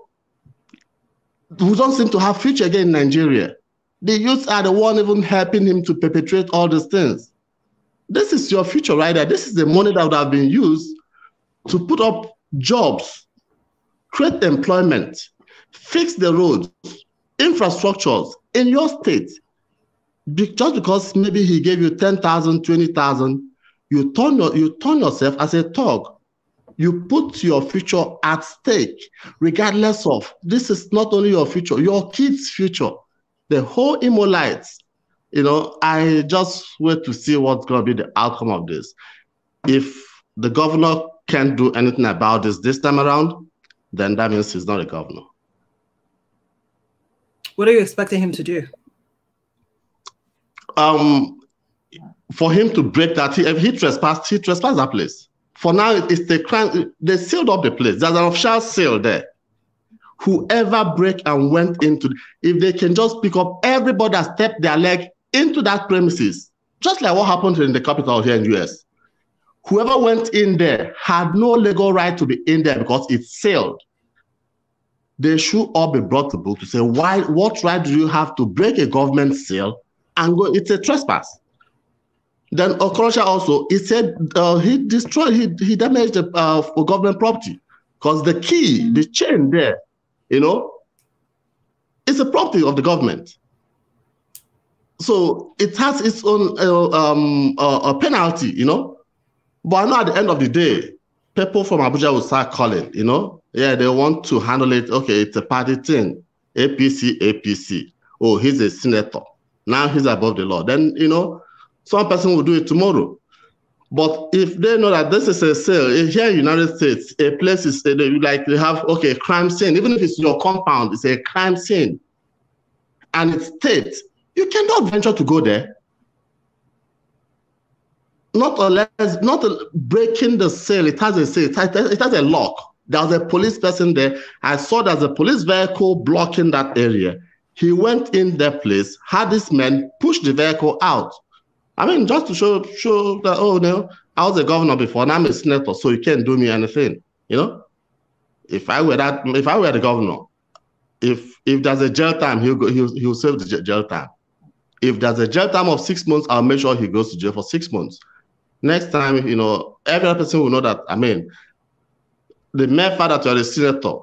who don't seem to have future again in Nigeria. The youth are the one even helping him to perpetrate all these things. This is your future right. This is the money that would have been used to put up jobs, create employment, fix the roads, infrastructures in your state. Be- just because maybe he gave you 10,000, 20,000, you turn, your, you turn yourself as a thug. You put your future at stake, regardless of this is not only your future, your kids' future. The whole Imolites, you know, I just wait to see what's going to be the outcome of this. If the governor can't do anything about this this time around, then that means he's not a governor. What are you expecting him to do? Um, for him to break that, he, if he trespassed, he trespassed that place. For now, it's the crime. They sealed up the place. There's an official seal there. Whoever break and went into, if they can just pick up everybody that stepped their leg into that premises, just like what happened in the capital here in US. Whoever went in there had no legal right to be in there because it's sealed. They should all be brought to book to say, why, what right do you have to break a government seal and go? It's a trespass. Then Okorocha also, he said uh, he destroyed, he, he damaged the uh, government property because the key, the chain there, you know, it's a property of the government. So it has its own uh, um, uh, penalty, you know. But I know at the end of the day, people from Abuja will start calling, you know. Yeah, they want to handle it. Okay, it's a party thing. APC, APC. Oh, he's a senator. Now he's above the law. Then, you know, some person will do it tomorrow. But if they know that this is a sale eh, here in the United States, a place is eh, like they have okay crime scene, even if it's your compound, it's a crime scene, and it's state, you cannot venture to go there. Not unless not breaking the sale, it has a has, it has a lock. There was a police person there. I saw there's a police vehicle blocking that area. He went in that place, had this man push the vehicle out. I mean, just to show show that oh no, I was a governor before, and I'm a senator, so you can't do me anything. You know, if I were that, if I were the governor, if if there's a jail time, he'll go, he'll he'll serve the jail time. If there's a jail time of six months, I'll make sure he goes to jail for six months. Next time, you know, every person will know that. I mean, the mere fact that you're a senator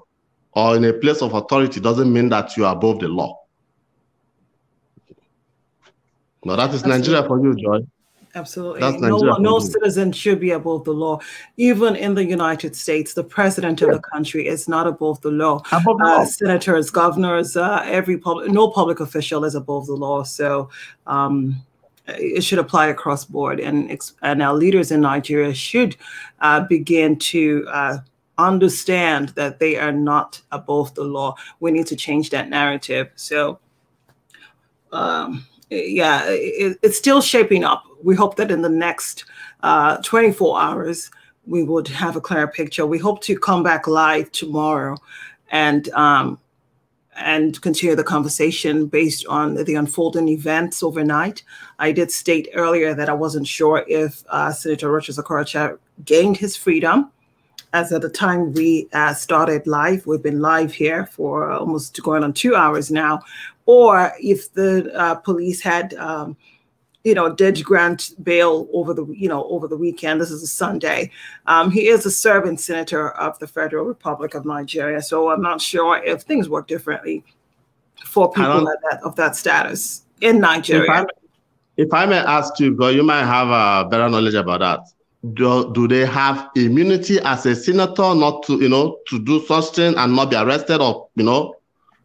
or in a place of authority doesn't mean that you are above the law. No, that is Absolutely. Nigeria for you, Joy. Absolutely. No, no citizen should be above the law. Even in the United States, the president of the country is not above the law. Above Uh, law. senators, governors, uh, every public, no public official is above the law. So um, it should apply across board. And, and our leaders in Nigeria should uh, begin to uh, understand that they are not above the law. We need to change that narrative. So um, yeah, it, it's still shaping up. We hope that in the next uh, 24 hours, we would have a clearer picture. We hope to come back live tomorrow and um, and continue the conversation based on the unfolding events overnight. I did state earlier that I wasn't sure if uh, Senator Rochas Okorocha gained his freedom. As at the time we uh, started live, we've been live here for almost going on two hours now, or if the uh, police had, um, you know, did grant bail over the, you know, over the weekend. This is a Sunday. Um, he is a serving senator of the Federal Republic of Nigeria, so I'm not sure if things work differently for people like that of that status in Nigeria. If I may ask you, because you might have a better knowledge about that. Do, do they have immunity as a senator not to, you know, to do such thing and not be arrested or, you know?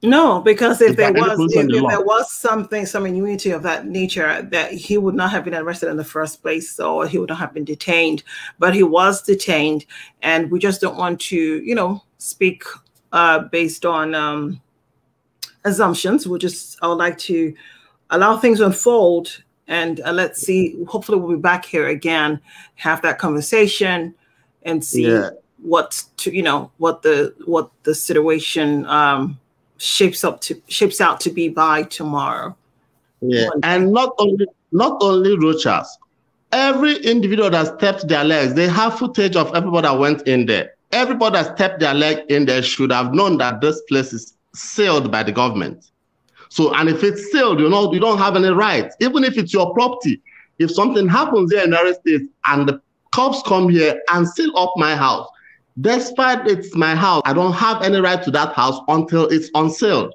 No, because if there was if, the if there was something, some immunity of that nature, that he would not have been arrested in the first place, or he would not have been detained. But he was detained, and we just don't want to, you know, speak uh, based on um, assumptions. We just I would like to allow things to unfold, and uh, let's see. Hopefully, we'll be back here again, have that conversation, and see Yeah. what to you know what the what the situation um shapes up to shapes out to be by tomorrow Yeah, and not only not only Rochas, every individual that stepped their legs, they have footage of everybody that went in there. Everybody that stepped their leg in there should have known that this place is sealed by the government. So, and if it's sealed, you know, you don't have any rights, even if it's your property. If something happens here in the United States and the cops come here and seal up my house, despite it's my house, I don't have any right to that house until it's on sale.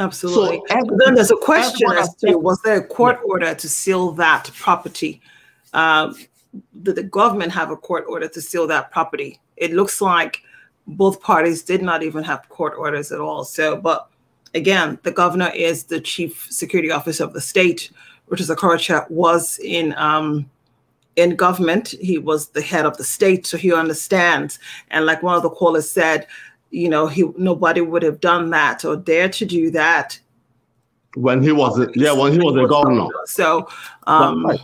Absolutely. So then there's a question as to was there a court order to seal that property? Um, did the government have a court order to seal that property? It looks like both parties did not even have court orders at all. So, but again, the governor is the chief security officer of the state. which Rochas Okorocha was in um, in government. He was the head of the state, so he understands. And like one of the callers said, you know, he nobody would have done that or dared to do that when he was a, yeah when he was a governor. So um, right.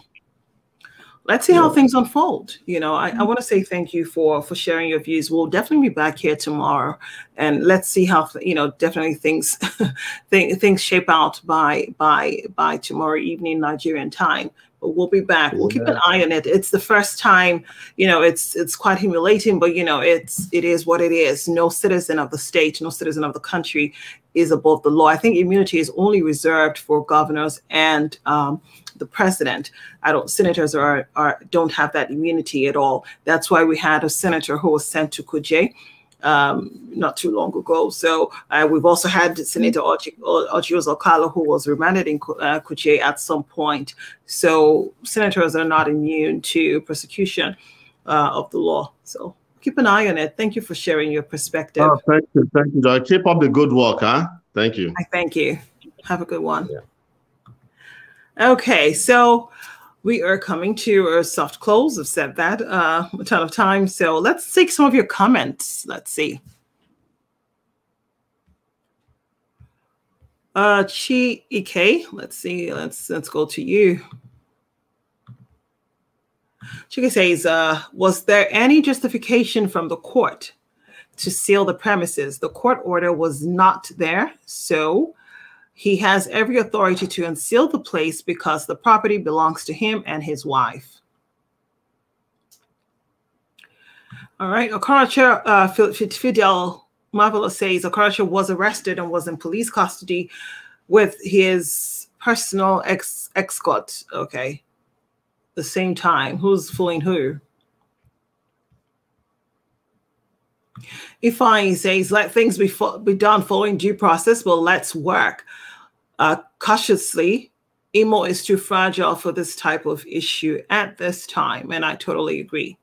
let's see how things unfold. You know, I, I want to say thank you for for sharing your views. We'll definitely be back here tomorrow, and let's see how you know definitely things <laughs> things shape out by by by tomorrow evening Nigerian time we'll be back. We'll keep an eye on it. It's the first time, you know, it's it's quite humiliating, but you know, it's it is what it is. No citizen of the state, no citizen of the country is above the law. I think immunity is only reserved for governors and um, the president. I don't senators are are don't have that immunity at all. That's why we had a senator who was sent to Kuje um, not too long ago. So uh, we've also had Senator Orji Uzor Kalu, who was remanded in uh, Kuje at some point. So senators are not immune to persecution uh, of the law. So keep an eye on it. Thank you for sharing your perspective. Oh, thank you. Thank you, Joy. Keep up the good work, huh? Thank you. I thank you. Have a good one. Yeah. Okay, so we are coming to a soft close. I've said that uh, a ton of times. So let's take some of your comments. Let's see. Uh, Chi Ike, let's see. Let's let's go to you. Chike says, uh, was there any justification from the court to seal the premises? The court order was not there, so he has every authority to unseal the place because the property belongs to him and his wife. All right, Okorocha uh, Fidel Marvelous says Okorocha was arrested and was in police custody with his personal ex escort. Okay, the same time. Who's fooling who? If I says let things be, be done following due process, well, let's work uh, cautiously. Imo is too fragile for this type of issue at this time, and I totally agree.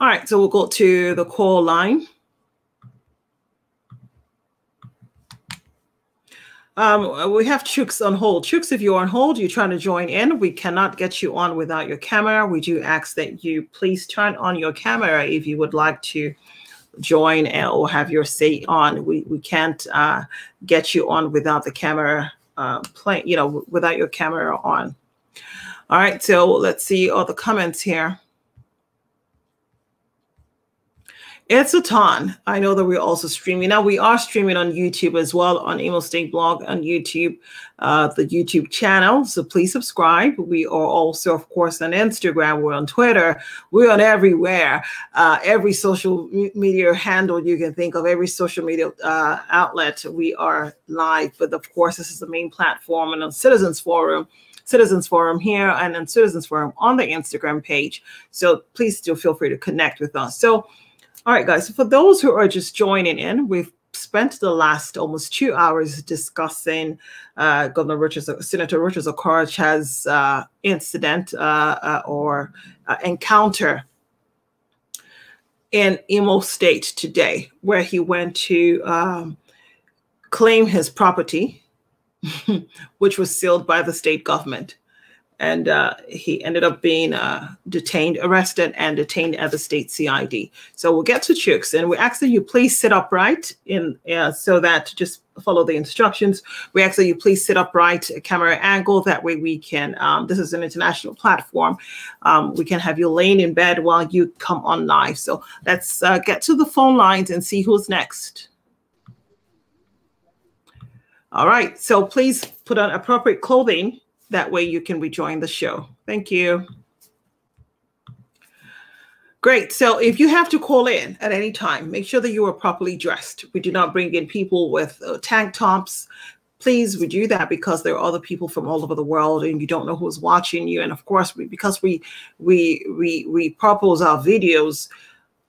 All right, so we'll go to the call line. Um, we have Chooks on hold. Chooks, if you're on hold, you're trying to join in, we cannot get you on without your camera. We do ask that you please turn on your camera if you would like to join or have your say on. We, we can't uh, get you on without the camera uh, playing, you know, without your camera on. All right, so let's see all the comments here. It's a ton. I know that we're also streaming. Now we are streaming on YouTube as well on Imo State Blog on YouTube, uh, the YouTube channel. So please subscribe. We are also, of course, on Instagram. We're on Twitter. We're on everywhere. Uh, every social media handle you can think of, every social media uh, outlet, we are live. But of course, this is the main platform and on Citizens Forum. Citizens Forum here and on Citizens Forum on the Instagram page. So please do feel free to connect with us. So all right, guys. So for those who are just joining in, we've spent the last almost two hours discussing uh, Governor Rochas, Senator Rochas Okorocha's uh, incident uh, uh or uh, encounter in Imo State today, where he went to um, claim his property, <laughs> which was sealed by the state government and uh, he ended up being uh, detained, arrested, and detained at the state CID. So we'll get to Chooks, and we ask that you please sit upright in uh, so that just follow the instructions. We ask that you please sit upright, camera angle. That way we can. Um, this is an international platform. Um, we can have you laying in bed while you come on live. So let's uh, get to the phone lines and see who's next. All right. So please put on appropriate clothing. That way you can rejoin the show. Thank you. Great. So if you have to call in at any time, make sure that you are properly dressed. We do not bring in people with uh, tank tops. Please, we do that because there are other people from all over the world, and you don't know who's watching you. And of course, we, because we we we we propose our videos,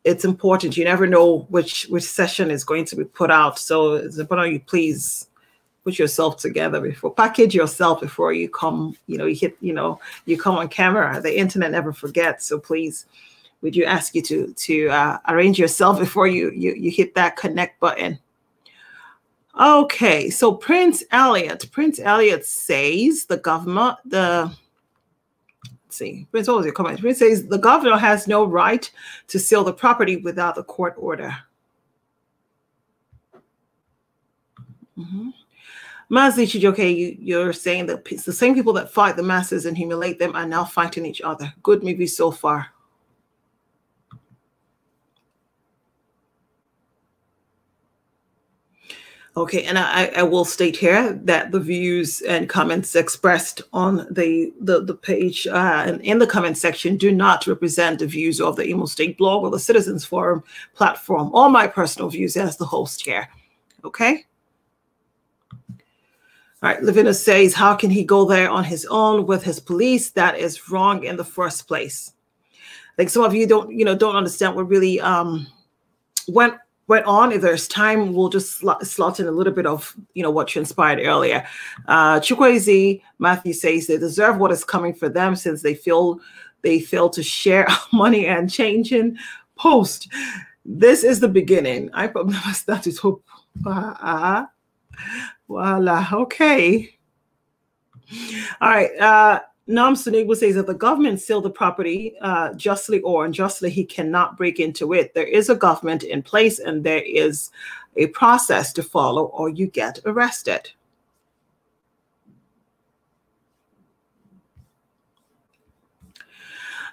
it's important. You never know which which session is going to be put out. So it's important you please put yourself together before package yourself before you come. You know, you hit. You know, you come on camera. The internet never forgets. So please would you ask you to to uh, arrange yourself <laughs> before you, you you hit that connect button okay so prince elliot prince elliot says the government the see prince what was your comment prince says the governor has no right to sell the property without a court order mm-hmm. Mazi Chijoke, you, you're saying that the same people that fight the masses and humiliate them are now fighting each other. Good movie so far. Okay, and I, I will state here that the views and comments expressed on the the, the page uh, and in the comment section do not represent the views of the Imo State blog or the Citizens Forum platform or my personal views as the host here. Okay. All right, Lavina says, how can he go there on his own with his police? That is wrong in the first place. I think some of you don't, you know, don't understand what really um, went went on. If there's time, we'll just slot, slot in a little bit of you know what transpired earlier. Uh, Chukwueze Matthew says they deserve what is coming for them since they feel they fail to share <laughs> money and change in post. This is the beginning. I probably never started hope. Uh, voila. Okay. All right. Uh, Nam Sunigwa says that the government sealed the property uh, justly or unjustly, he cannot break into it. There is a government in place and there is a process to follow or you get arrested.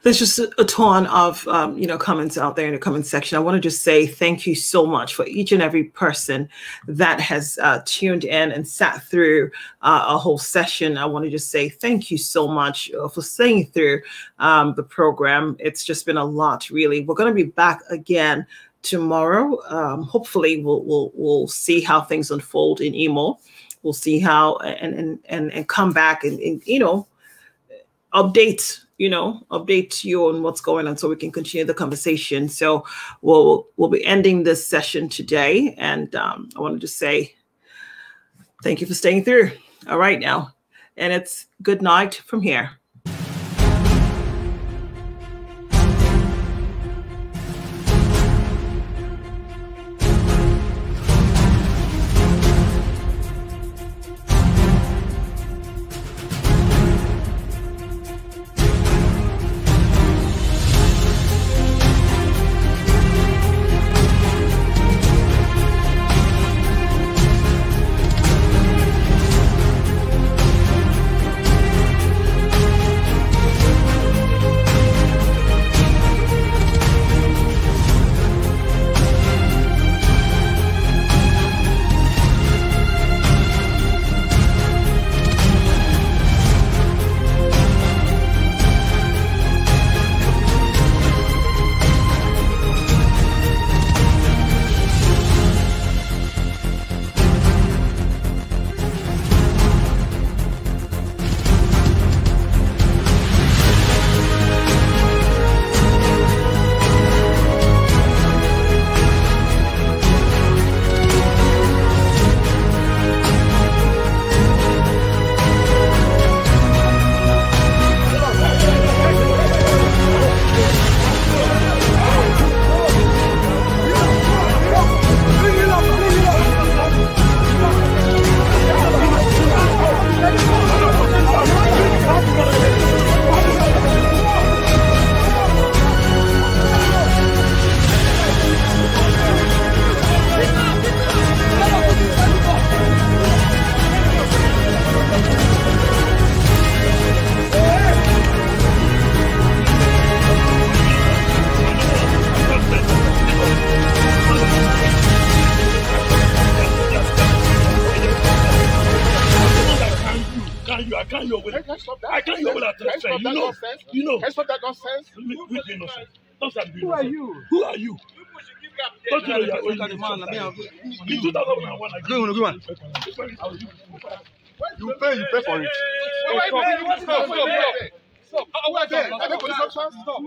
There's just a, ton of um, you know comments out there in the comment section. I want to just say thank you so much for each and every person that has uh, tuned in and sat through uh, a whole session. I want to just say thank you so much uh, for staying through um, the program. It's just been a lot, really. We're going to be back again tomorrow. Um, hopefully, we'll, we'll we'll see how things unfold in Imo. We'll see how and and and, and come back and, and you know update you know, update you on what's going on so we can continue the conversation. So we'll we'll be ending this session today. And um, I want to say thank you for staying through. All right now. And it's good night from here. good one. You pay, you pay for it. Stop, stop, stop, stop. Stop. Oh, wait, Stop.